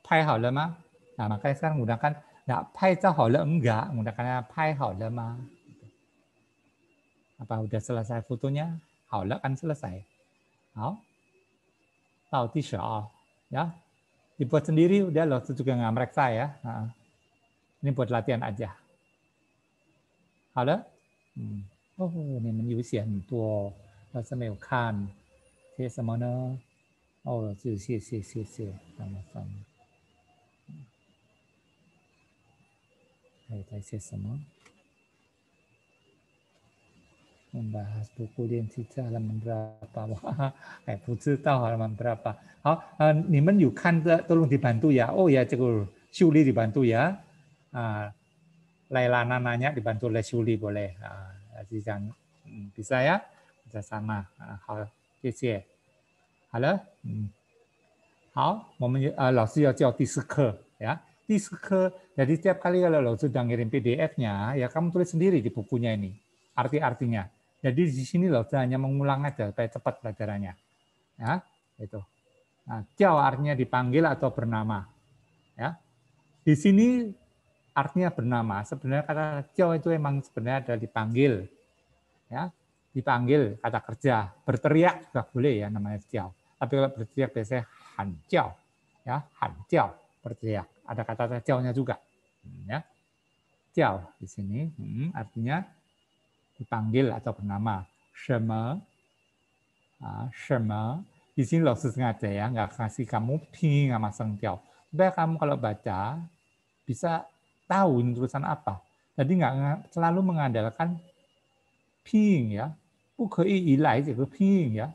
拍好了吗？ Nah, makanya sekarang menggunakan nggak pai le enggak, menggunakannya pai le ma. Apa udah selesai fotonya? le kan selesai. Hao. Tahu ya. Dibuat sendiri udah loh, itu juga nggak mereka ya. Nah, ini buat latihan aja. Halo? Hmm. Oh, ini 们有写很多，但是没有看。写什么呢？ 哦，就谢谢谢谢，那么算了。还有在写什么？membahas buku Lian Cica halaman berapa? *laughs* Wah, eh, 不知道 halaman berapa. 好，呃，你们有看的，tolong dibantu ya. Oh ya, cikgu Shuli dibantu ya. Ah, Lailana nanya dibantu oleh Shuli boleh. Ah, jangan bisa ya, bisa sama. Ah, 好，谢谢。 好了，嗯，好，我们呃老师要教第四课 ya. Di ke, jadi setiap kali kalau lo sudah ngirim PDF-nya, ya kamu tulis sendiri di bukunya ini, arti-artinya. Jadi di sini lo hanya mengulang aja supaya cepat pelajarannya. Ya, itu. Nah, jiao artinya dipanggil atau bernama. Ya. Di sini artinya bernama. Sebenarnya kata jiao itu emang sebenarnya ada dipanggil. Ya, dipanggil kata kerja. Berteriak juga boleh ya namanya jiao. Tapi kalau berteriak biasanya han jiao. Ya, han jiao berteriak. Ada kata jiao-nya juga. Hmm, ya. Jiao di sini hmm, artinya dipanggil atau bernama. Shema. Ah, shema. Di sini lo sengaja ya, nggak kasih kamu ping sama seng jiao. Supaya kamu kalau baca bisa tahu ini tulisan apa. Jadi nggak selalu mengandalkan ping ya. 不可以依赖这个拼音呀，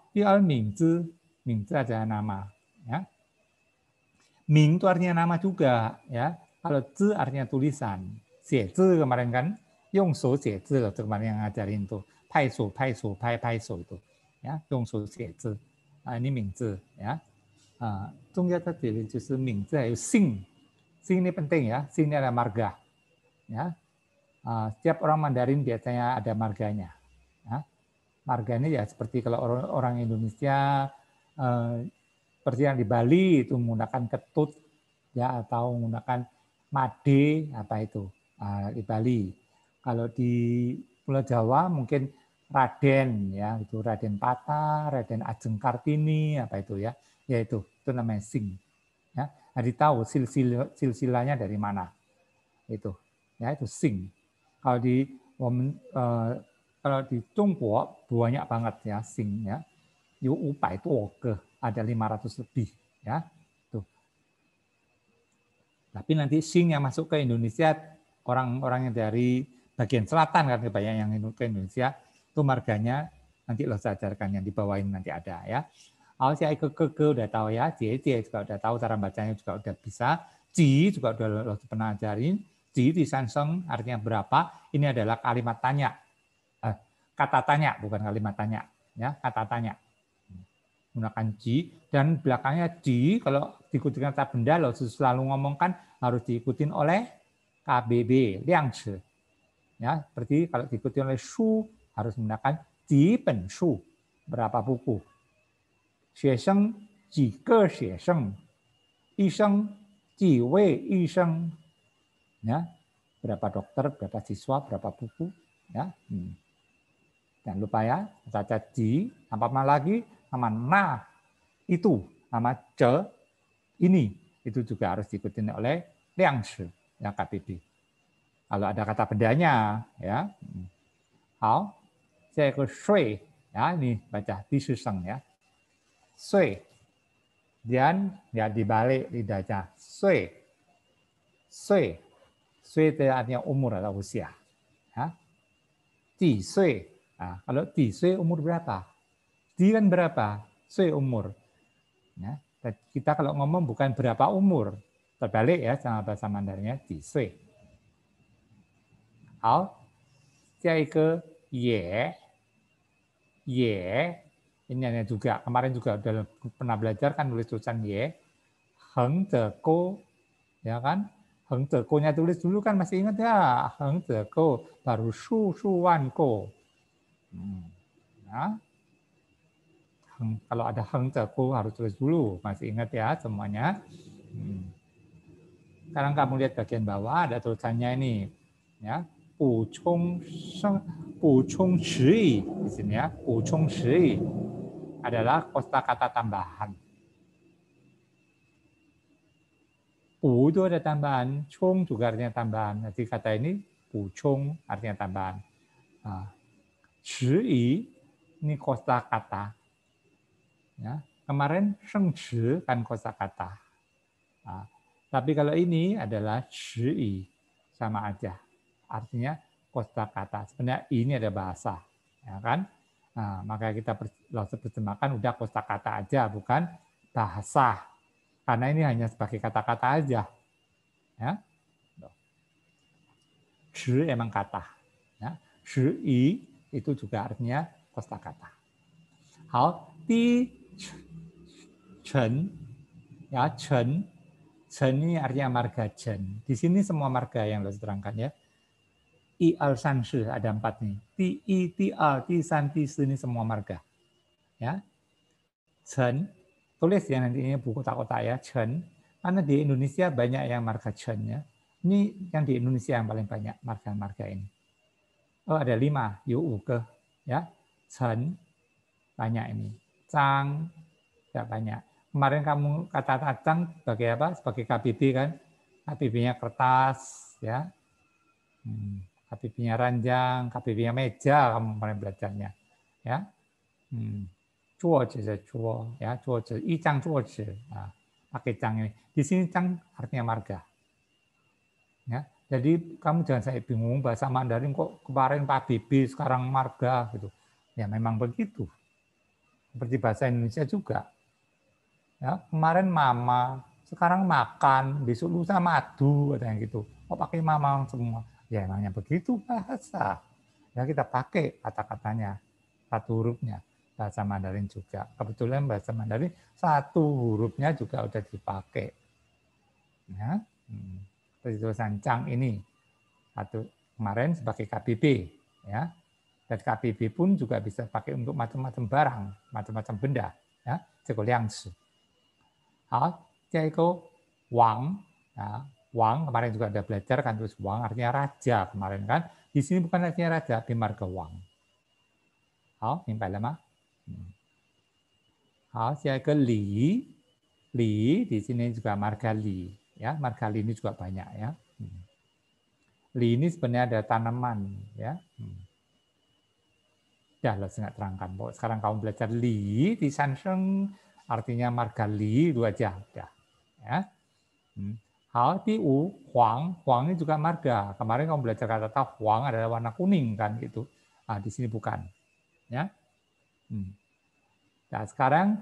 第二名字，名字 adalah nama. Ya, Ming itu artinya nama juga ya. Kalau zi artinya tulisan. Xie zi kemarin kan Yong so xie zi itu kemarin yang ngajarin tuh. Pai su, pai su, pai pai su itu. Ya, Yong so xie zi. Nah, ini ming zi ya. Ah, 重要的点就是名字还有姓，sing ini penting ya. Sing ini ada marga. Ya. Uh, setiap orang Mandarin biasanya ada marganya. Ya. Marganya ya seperti kalau orang, orang Indonesia uh, seperti yang di Bali itu menggunakan ketut ya atau menggunakan made apa itu uh, di Bali. Kalau di Pulau Jawa mungkin Raden ya itu Raden Pata, Raden Ajeng Kartini apa itu ya, yaitu itu namanya sing. Ya, jadi tahu silsil silsilanya dari mana itu ya itu sing. Kalau di uh, kalau di Tiongkok banyak banget ya sing ya, yu upai ke ada 500 lebih ya. Tuh. Tapi nanti Sing yang masuk ke Indonesia orang-orang yang dari bagian selatan kan kebanyakan yang ke Indonesia itu marganya nanti lo ajarkan yang di bawah ini nanti ada ya. Kalau saya ke ke ke udah tahu ya, J J juga udah tahu cara bacanya juga udah bisa. Ji juga udah lo pernah ajarin. Ji di Samsung artinya berapa? Ini adalah kalimat tanya. Kata tanya bukan kalimat tanya ya, kata tanya. Menggunakan ji dan belakangnya ji kalau diikuti kata benda lo selalu ngomongkan harus diikuti oleh KBB liangci ya seperti kalau diikuti oleh shu harus menggunakan ji pen shu berapa buku? Xuesheng ji ke xuesheng Isheng ji wei isheng ya berapa dokter berapa siswa berapa buku? Ya hmm. Jangan lupa ya baca ji apa lagi nama na itu, nama ce ini itu juga harus diikuti oleh liang shi ya KPB. Kalau ada kata bendanya ya. Hao, saya ke shui ya ini baca di suseng ya. Sui dan ya dibalik lidahnya sui. Sui. Sui itu artinya umur atau usia. Ya. Di sui. Nah, kalau di C umur berapa? Di kan berapa? C umur. Nah, kita kalau ngomong bukan berapa umur, terbalik ya sama bahasa Mandarinya di C. Al, cai ke ye, ye, ini hanya juga kemarin juga udah pernah belajar kan nulis tulisan ye, heng deko, ya kan? Heng deko-nya tulis dulu kan masih ingat ya, heng deko, baru su wan ko. Ya. Heng, kalau ada heng ceku harus tulis dulu. Masih ingat ya semuanya. Hmm. Sekarang kamu lihat bagian bawah ada tulisannya ini. Ya. Pucung sheng, pucung shui. Di sini ya. Pucung shui adalah kosakata tambahan. Pu itu ada tambahan, chung juga artinya tambahan. Jadi kata ini pucung artinya tambahan. Nah, ini kosakata. Ya, kemarin sheng chi kan kosakata. Nah, tapi kalau ini adalah ci sama aja artinya kosakata. Sebenarnya ini ada bahasa, ya kan? Nah, maka kita langsung terjemahkan udah kosakata aja, bukan bahasa. Karena ini hanya sebagai kata-kata aja. Ya. Shi emang kata. Ya. Shi i itu juga artinya kosakata. Hal di chen ya chen chen ini artinya marga chen. Di sini semua marga yang harus terangkan ya i al san shi ada empat nih. Ti i ti al ti san ti shi ini semua marga. Ya. Chen tulis ya nanti ini buku tak ya Chen. Karena di Indonesia banyak yang marga Chen ya. Ini yang di Indonesia yang paling banyak marga-marga ini. Oh ada lima, yu u ke ya. Chen banyak ini. Chang tidak banyak. Kemarin kamu kata Chang sebagai apa? Sebagai KBB kan? KBB-nya kertas ya. Hmm. KBB-nya ranjang, KBB-nya meja kamu kemarin belajarnya. Ya. Hmm. Cuoce, cuo, ya, cuoce, icang cuoce. Nah, pakai cang ini. Di sini cang artinya marga. Ya. Jadi kamu jangan saya bingung bahasa Mandarin kok kemarin Pak Bibi sekarang marga gitu. Ya memang begitu. Seperti bahasa Indonesia juga. Ya, kemarin mama, sekarang makan, besok lusa madu, ada yang gitu. Kok pakai mama semua? Ya emangnya begitu bahasa. Ya kita pakai kata-katanya, satu hurufnya. Bahasa Mandarin juga. Kebetulan bahasa Mandarin satu hurufnya juga udah dipakai. Ya. Hmm seperti tulisan Cang ini satu kemarin sebagai KBB ya dan KBB pun juga bisa pakai untuk macam-macam barang macam-macam benda ya Zhou Liangshi. Hal, Jaiko Wang, ya, Wang kemarin juga ada belajar kan terus Wang artinya raja kemarin kan. Di sini bukan artinya raja, tapi marga Wang. Hal, mimpai lama. Hmm. Hal, Jaiko Li, Li di sini juga marga Li. Ya, marga Li ini juga banyak ya. Hmm. Li ini sebenarnya ada tanaman ya. Hmm. Ya, lo nggak terangkan. Bahwa sekarang kamu belajar Li di Sansheng artinya marga Li dua aja. Ya. ya. Hal di U, Huang, Huang ini juga marga. Kemarin kamu belajar kata-kata Huang adalah warna kuning kan gitu. Nah, di sini bukan. Ya. Nah, sekarang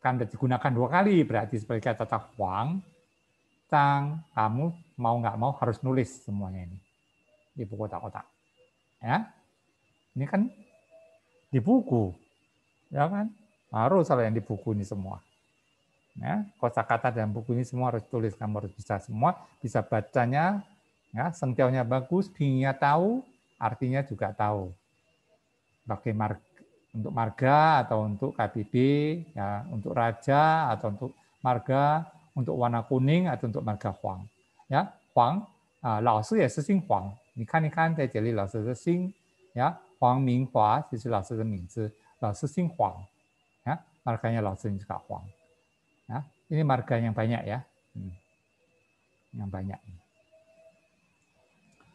kan digunakan dua kali berarti sebagai kata-kata Huang. Kamu mau nggak mau harus nulis semuanya ini di buku kotak-kotak. Ya. Ini kan di buku. Ya kan? Harus kalau yang di buku ini semua. Ya, kata dalam buku ini semua harus tulis, kamu harus bisa semua, bisa bacanya, ya, sentiaunya bagus, bingnya tahu, artinya juga tahu. Pakai marga, untuk marga atau untuk KBB, ya, untuk raja atau untuk marga, untuk warna kuning atau untuk marga Huang. Ya, Huang, ah, 老师也是姓黄。你看，你看，在这里老师的姓，呀，黄明华就是老师的名字，老师姓黄，ya, makanya 老师 juga Huang. Ya, ini marga yang banyak ya. Hmm. Yang banyak.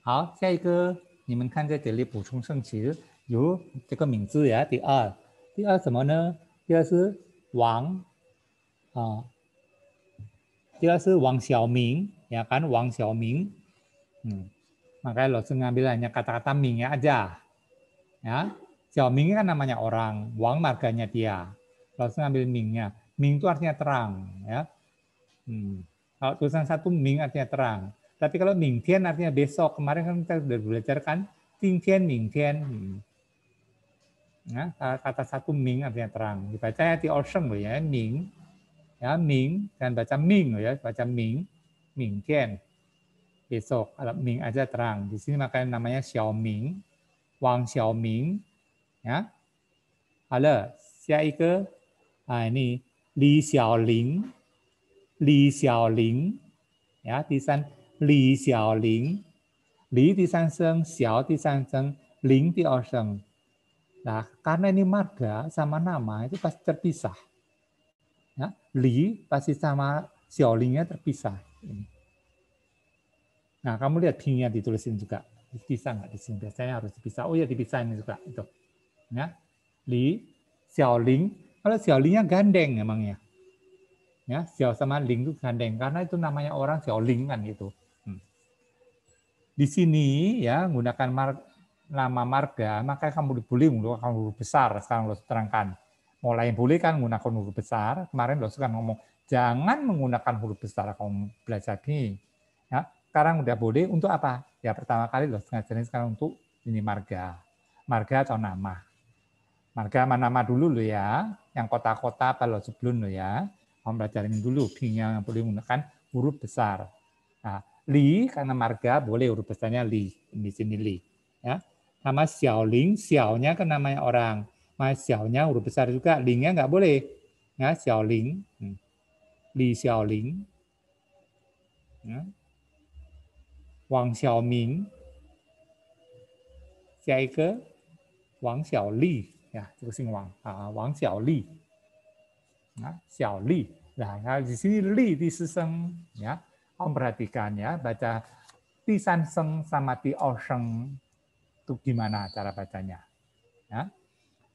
好，下一个，你们看在这里补充圣词有这个名字呀。第二，第二什么呢？第二是王啊，第二是王小明ya kan Wang Xiaoming. Hmm. Makanya lo ngambil hanya kata-kata Ming aja. Ya, Xiaoming kan namanya orang, Wang marganya dia. Lo ngambil Mingnya. Ming itu artinya terang, ya. Hmm. Kalau tulisan satu ming artinya terang. Tapi kalau mingtian artinya besok. Kemarin kan kita sudah belajar kan tingtian mingtian. Hmm. Nah, kata satu ming artinya terang. Dibaca ya di ocean loh ya, ming. Ya, ming dan baca ming ya, baca ming, mingtian. Besok kalau ming aja terang. Di sini makanya namanya Xiaoming, Wang Xiaoming. Ya. Halo, siapa Ah ini Li Xiaoling, Li Xiaoling, ya, di sana Li Xiaoling, Li di seng, Xiao di seng, Ling di seng. Nah, karena ini marga sama nama itu pasti terpisah. Li pasti sama Xiaolingnya terpisah. Nah, kamu lihat pingnya ditulisin juga. Dipisah nggak di sini? Biasanya harus dipisah. Oh ya, dipisahin juga itu. Ya, Li, Xiaoling. Kalau Xiaolingnya gandeng emangnya. Ya, Xiao sama Ling itu gandeng karena itu namanya orang Xiaoling kan gitu. Hmm. Di sini ya menggunakan mar nama marga, maka kamu boleh huruf besar. Sekarang lo terangkan. Mulai boleh kan menggunakan huruf besar. Kemarin lo suka ngomong jangan menggunakan huruf besar kamu belajar ini. Ya, sekarang udah boleh untuk apa? Ya pertama kali lo ngajarin sekarang untuk ini marga. Marga atau nama. Marga mana nama dulu lo ya. Yang kota-kota apa lo sebelum lo ya Om belajarin dulu yang boleh menggunakan huruf besar. Nah, li karena marga boleh huruf besarnya li di sini li. Ya. Nama Xiaoling, Xiaonya kan namanya orang. Nama Xiaonya huruf besar juga, lingnya nggak boleh. Ya, Xiaoling. Hmm. Li Xiaoling. Ya. Wang Xiaoming. Wang Xiaoli. Ya, itu sing Wang. Ah, Wang Xiaoli. Nah, Xiao Li. Nah, di sini Li di seseng ya. Om perhatikan ya, baca Ti San Seng sama Ti O Sheng itu gimana cara bacanya. Ya.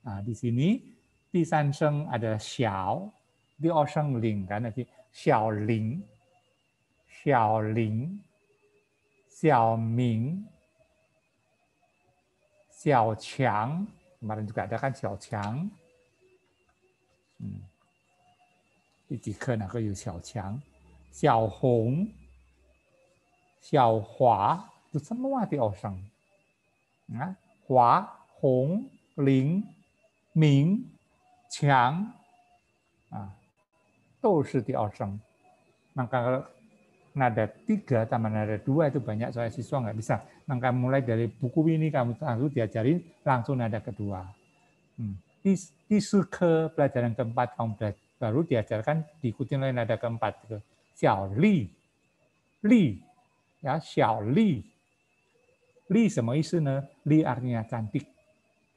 Nah, di sini Ti San Seng ada Xiao, Ti O Sheng Ling kan, nanti Xiao Ling, Xiao Ling, Xiao Ming, Xiao Qiang, kemarin juga ada kan Xiao Qiang. Hmm. 第几课哪个有小强、小红、小华，itu semua di Oseng. Hua, Hong, Ling, Ming, Qiang, ah. Maka nada tiga tambah nada dua itu banyak soal siswa nggak bisa. Maka mulai dari buku ini kamu langsung diajarin langsung nada kedua. Hmm. Di, suka pelajaran keempat kamu baru diajarkan diikuti oleh nada keempat xiao li li ya xiao li li sama isu ne li artinya cantik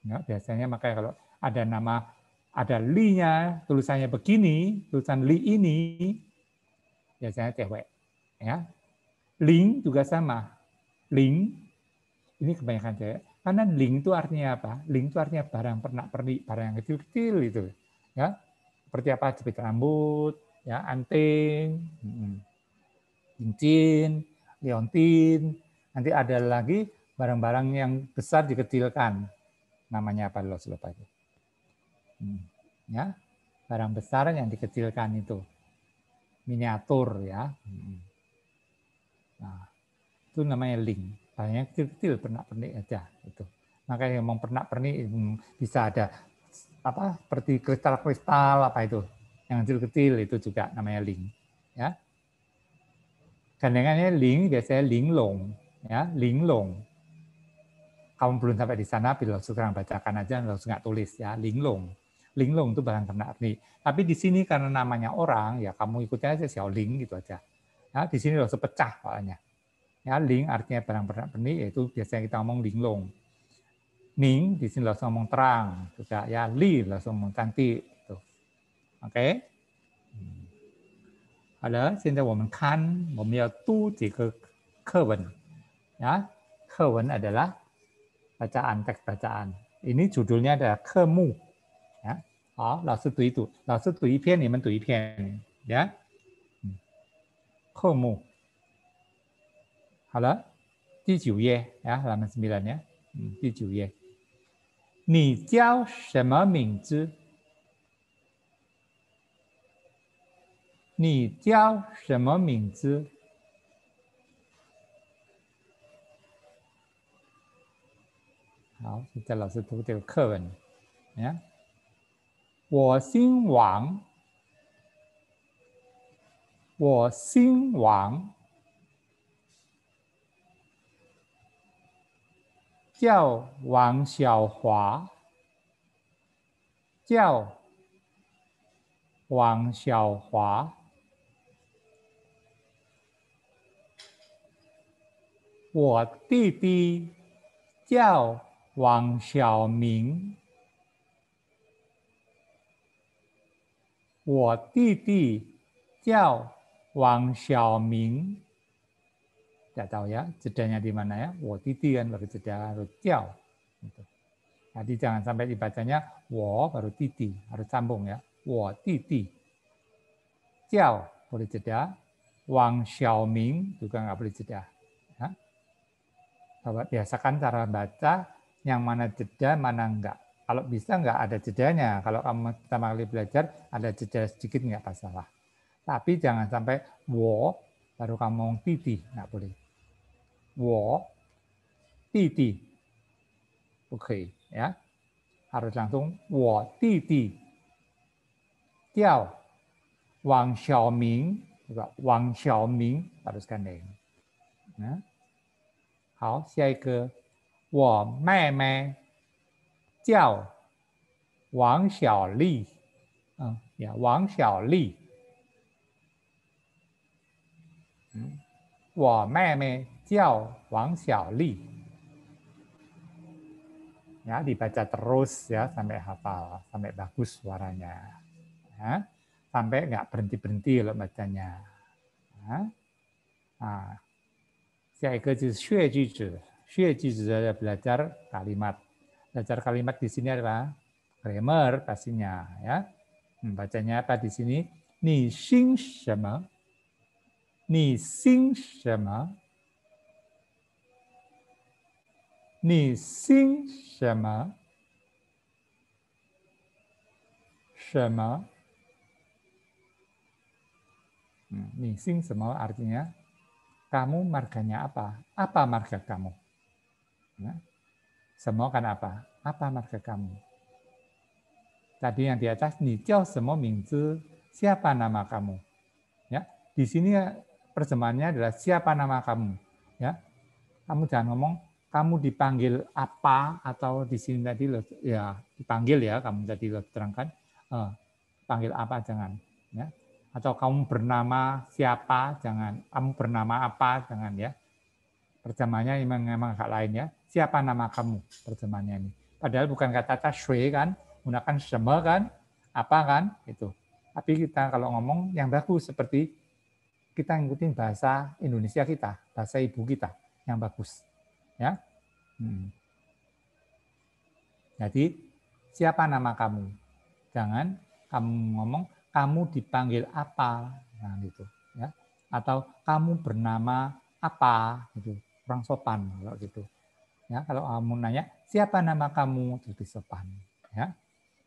ya, biasanya makanya kalau ada nama ada li-nya tulisannya begini tulisan li ini. Biasanya cewek ya. Ling juga sama. Ling ini kebanyakan cewek. Karena ling itu artinya apa? Ling itu artinya barang pernak pernik barang yang kecil-kecil itu ya. Seperti apa? Jepit rambut, ya anting, cincin, liontin. Nanti ada lagi barang-barang yang besar dikecilkan. Namanya apa? Lo lupa itu. Hmm, ya, barang besar yang dikecilkan itu miniatur ya. Hmm. Nah, itu namanya link. Barangnya kecil-kecil, pernak-pernik aja itu. Makanya ngomong pernak-pernik hmm, bisa ada apa seperti kristal-kristal apa itu yang kecil-kecil itu juga namanya ling ya gandengannya ling biasanya linglong ya linglong kamu belum sampai di sana bila sekarang bacakan aja langsung nggak tulis ya linglong linglong itu barang kena arti tapi di sini karena namanya orang ya kamu ikuti aja xiaoling gitu aja ya di sini langsung pecah soalnya ya ling artinya barang pernak pernik yaitu biasanya kita ngomong linglong Ning di sini langsung ngomong terang juga ya Li langsung ngomong cantik tuh. Oke. Okay? 好了，现在我们看我们要读几个课文ya. 课文 adalah bacaan teks bacaan. Ini judulnya adalah kemu ya. 好，老师读一读，老师读一篇，你们读一篇呀。课目。好了，第九页呀，halaman sembilan ya. 嗯，第九页。你叫什么名字？你叫什么名字？好，现在老师读这个课文，你看，我姓王，我姓王，叫王小华，叫王小华，我弟弟叫。王小明，我弟弟叫王小明。Tidak tahu ya jedanya di mana ya. 我弟弟 kan baru jeda harus 叫. Jadi jangan sampai dibacanya 我 baru 弟弟 harus sambung ya. 我弟弟 jiao boleh jeda. Wang Xiaoming juga nggak boleh jeda. Ya. Coba biasakan cara baca yang mana jeda, mana enggak. Kalau bisa enggak ada jedanya. Kalau kamu pertama kali belajar, ada jeda sedikit enggak masalah. Tapi jangan sampai wo, baru kamu ngomong titi, enggak boleh. Wo, titi. Oke, ya. Harus langsung wo titi. Tiao, Wang Xiaoming, juga Wang Xiaoming harus gandeng. Nah. 好，下一个我妹妹 叫王小丽，嗯，呀，王小丽，嗯，我妹妹叫王小丽。Ya, dibaca terus ya sampai hafal, sampai bagus suaranya. Ya, sampai nggak berhenti-berhenti loh bacanya. Ya. Nah, 下一个就是血句子。血句子belajar kalimat. Belajar kalimat di sini apa? Grammar pastinya ya. Bacanya apa di sini? Ni xing shema? Ni xing shema? Ni xing shema? Shema? Hmm, ni xing shema artinya kamu marganya apa? Apa marga kamu? Ya. Semua kan apa? Apa marga kamu? Tadi yang di atas, ni semua mingzi, siapa nama kamu? Ya, di sini perjemahannya adalah siapa nama kamu? Ya, kamu jangan ngomong kamu dipanggil apa atau di sini tadi ya dipanggil ya kamu tadi lo terangkan eh, panggil apa jangan ya atau kamu bernama siapa jangan kamu bernama apa jangan ya terjemahnya memang, memang agak lain ya. Siapa nama kamu terjemahnya ini? Padahal bukan kata-kata shui kan, gunakan semua kan, apa kan, itu. Tapi kita kalau ngomong yang bagus seperti kita ngikutin bahasa Indonesia kita, bahasa ibu kita yang bagus, ya. Hmm. Jadi siapa nama kamu? Jangan kamu ngomong kamu dipanggil apa, nah gitu, ya. Atau kamu bernama apa, gitu kurang sopan kalau gitu. Ya, kalau kamu nanya siapa nama kamu lebih sopan. Ya.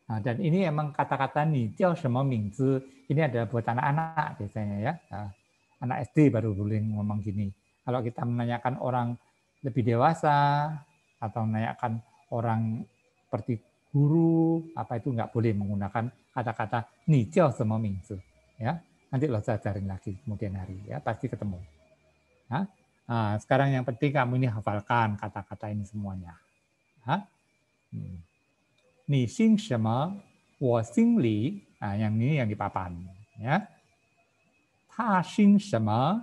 Nah, dan ini emang kata-kata nih, jiao semua mingzi, ini adalah buat anak-anak biasanya ya. Nah, anak SD baru boleh ngomong gini. Kalau kita menanyakan orang lebih dewasa atau menanyakan orang seperti guru apa itu nggak boleh menggunakan kata-kata nih jiao semua mingzi. Ya, nanti lo ajarin lagi kemudian hari ya pasti ketemu. Nah, Nah, sekarang yang penting kamu ini hafalkan kata-kata ini semuanya. Hmm. Ni xing shema, wo xing li. Nah, yang ini yang di papan. Ya. Ta xing shema,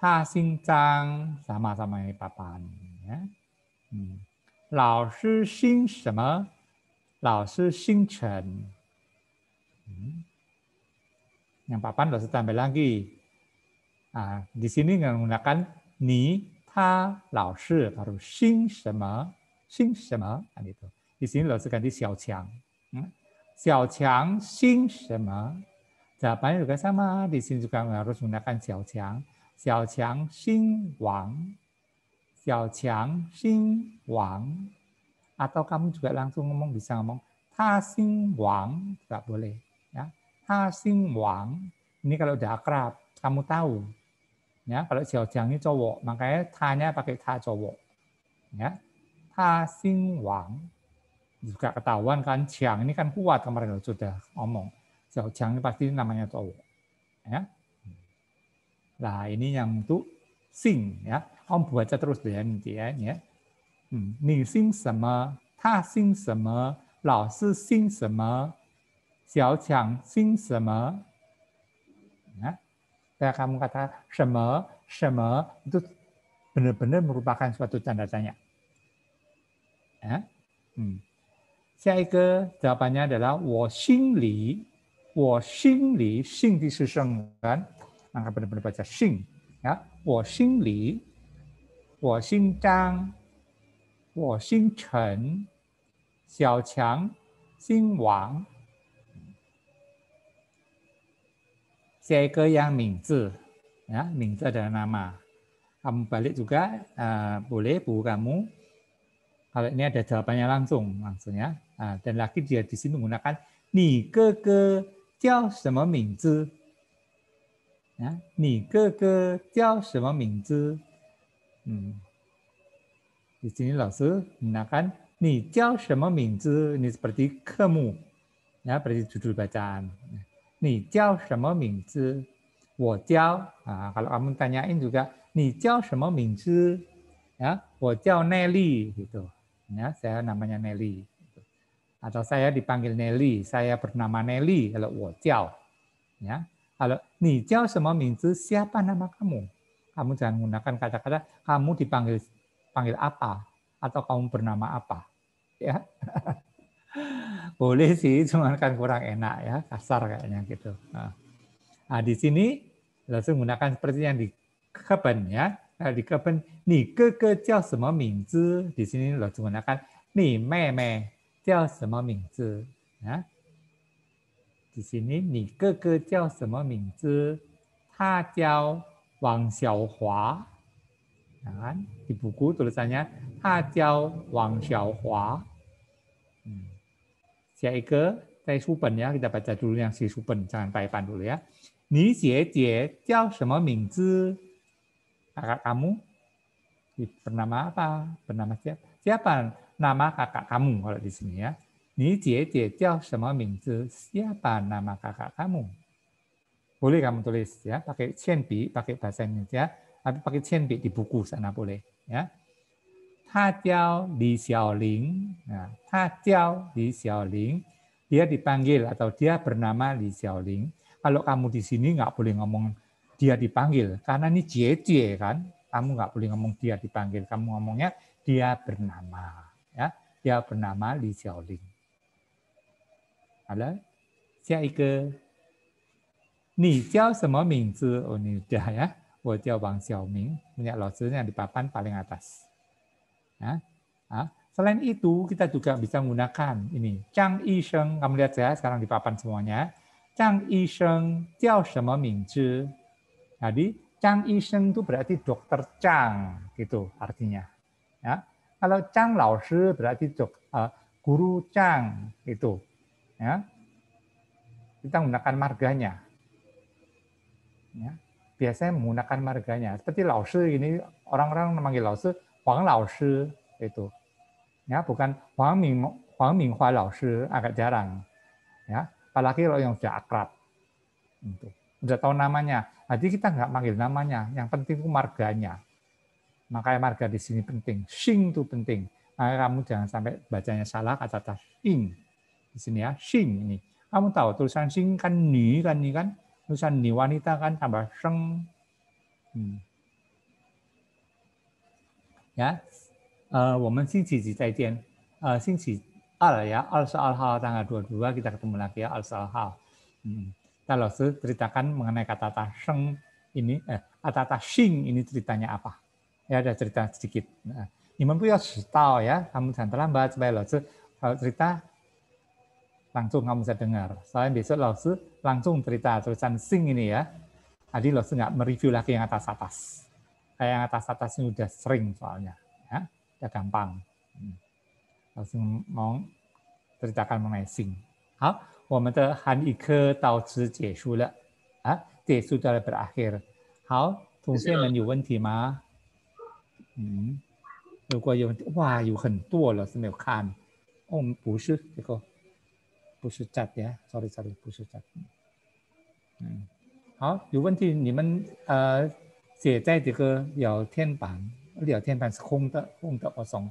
ta xing zhang. Sama-sama yang di papan. Ya. Hmm. Lao shi xing shema, lao shi xing chen. Hmm. Yang papan harus tambah lagi. Nah, di sini menggunakan ni ta lao shi baru xing shema xing shema kan itu di sini lao di xiao qiang hmm? xiao qiang xing shema jawabannya juga sama di sini juga harus menggunakan xiao qiang xiao qiang xing wang xiao qiang xing wang atau kamu juga langsung ngomong bisa ngomong ta xing wang juga boleh ya ta xing wang ini kalau udah akrab kamu tahu Ya, kalau Xiao Jiaojiang ini cowok, makanya tanya pakai ta cowok. Ya. Ta Sing Wang juga ketahuan kan Jiang ini kan kuat kemarin loh, sudah ngomong. Jiaojiang ini pasti namanya cowok. Ya. Nah, ini yang tuh Sing ya. Om buat aja terus deh ya nanti ya. ya. Hmm, ni sing sama, ta sing sama, lao si sing sama, xiao qiang sing sama, kamu kata 什么什么 itu benar-benar merupakan suatu tanda tanya. Ya? Hmm. 下一个 jawabannya adalah 我心里，我心里，心 di kan, maka benar-benar baca 心 ya. 我心里，我姓张。我姓陈，小强姓王。 Saya yang Mingzi, ya Mingzi adalah nama. Kamu balik juga uh, boleh bu kamu. Kalau ini ada jawabannya langsung, langsungnya. Uh, dan lagi dia di sini menggunakan ni ke ke jiao sema Mingzi. Ya, ni ke ke jiao sema Mingzi. Hmm. Di sini langsung menggunakan ni jiao sema mingzi ini seperti kemu ya seperti judul bacaan. Ni jiao sema mingzi? Wo jiao. Nah, kalau kamu tanyain juga ni jiao? Ya, wo jiao Nelly gitu. Ya, saya namanya Nelly. Atau saya dipanggil Nelly, saya bernama Nelly kalau wo jiao. Ya. Kalau ni jiao sema mingzi? Siapa nama kamu? Kamu jangan menggunakan kata-kata kamu dipanggil panggil apa atau kamu bernama apa ya boleh sih cuma kan kurang enak ya kasar kayaknya gitu. Nah, nah di sini langsung menggunakan seperti yang di keben ya. Nah, di keben ni ke ke jiao sema mingzi di sini langsung menggunakan ni mei mei jiao sema mingzi ya. Di sini ni ke ke jiao sema mingzi ta jiao Wang Xiaohua. Ya kan? Di buku tulisannya Ha Jiao Wang Xiaohua. Hmm. Siapa Dari Supen ya, kita baca dulu yang si Supen, jangan Paipan dulu ya. Ni jie jie jiao sema mingzi? Kakak kamu bernama apa? Bernama siapa? Siapa nama kakak kamu kalau di sini ya? Ni jie jie jiao sema mingzi? Siapa nama kakak kamu? Boleh kamu tulis ya, pakai cianbi, pakai bahasa Indonesia tapi pakai cenbik di buku sana boleh ya ta jiao li xiaoling nah ta jiao li xiaoling dia dipanggil atau dia bernama Li Xiaoling. Kalau kamu di sini nggak boleh ngomong dia dipanggil, karena ini jie jie kan, kamu nggak boleh ngomong dia dipanggil, kamu ngomongnya dia bernama, ya, dia bernama Li Xiaoling. Halo, siapa? Ni jiao sema mingzi? Oh, ini udah ya. Wajah Wang Xiaoming, punya yang di papan paling atas. Ya. Nah, selain itu, kita juga bisa menggunakan ini. Zhang Yisheng, kamu lihat saya sekarang di papan semuanya. Zhang Yisheng, jiao shema mingzhi. Jadi, Zhang Yisheng itu berarti dokter Zhang, gitu artinya. Ya. Kalau Zhang Lao Shi berarti dok, uh, guru Zhang, itu. Ya. Kita menggunakan marganya. Ya biasanya menggunakan marganya. Seperti Lao Shi ini, orang-orang memanggil Lao Shi, Huang Lao Shi itu. Ya, bukan Huang Ming Huang Minghua Lao Shi agak jarang. Ya, apalagi kalau yang sudah akrab. Itu. Sudah tahu namanya. Jadi kita nggak manggil namanya, yang penting itu marganya. Makanya marga di sini penting. Shing itu penting. Makanya kamu jangan sampai bacanya salah kata-kata ing. Di sini ya, shing ini. Kamu tahu tulisan shing kan ni kan ni kan. Tulisan ni wanita kan tambah seng. Hmm. Ya, uh, 我们星期几再见？呃，星期二 ya, 22 号tanggal 22 kita ketemu lagi ya, 22 号. Hmm. Kita langsung ceritakan mengenai kata-kata seng ini, eh, kata-kata xing ini ceritanya apa? Ya, ada cerita sedikit. Nah, 你们不要迟到 ya, kamu jangan terlambat supaya langsung kalau cerita langsung kamu bisa dengar. Soalnya besok Lausu langsung cerita tulisan sing ini ya. Jadi Lausu nggak mereview lagi yang atas-atas. yang atas-atas ini udah sering soalnya, ya, udah gampang. Langsung mau ceritakan mengenai sing. 好，我们的韩语课到此结束了，啊，结束到了 berakhir。好，同学们有问题吗？嗯，如果有问题，哇，有很多了是没有看。哦，我们不是这个，不是 chat 呀，sorry sorry，不是 chat。嗯，好，有问题你们呃。写在这个聊天板，聊天板是空的，空的我送。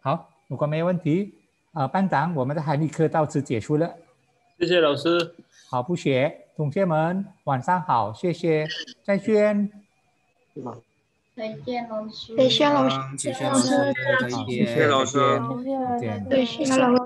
好，如果没有问题，啊，班长，我们的海力课到此结束了。谢谢老师。好，不学，同学们晚上好，谢谢，再见。再见，老师。再见，老师。谢谢老师，再见。谢谢老师。再见。再见，老师。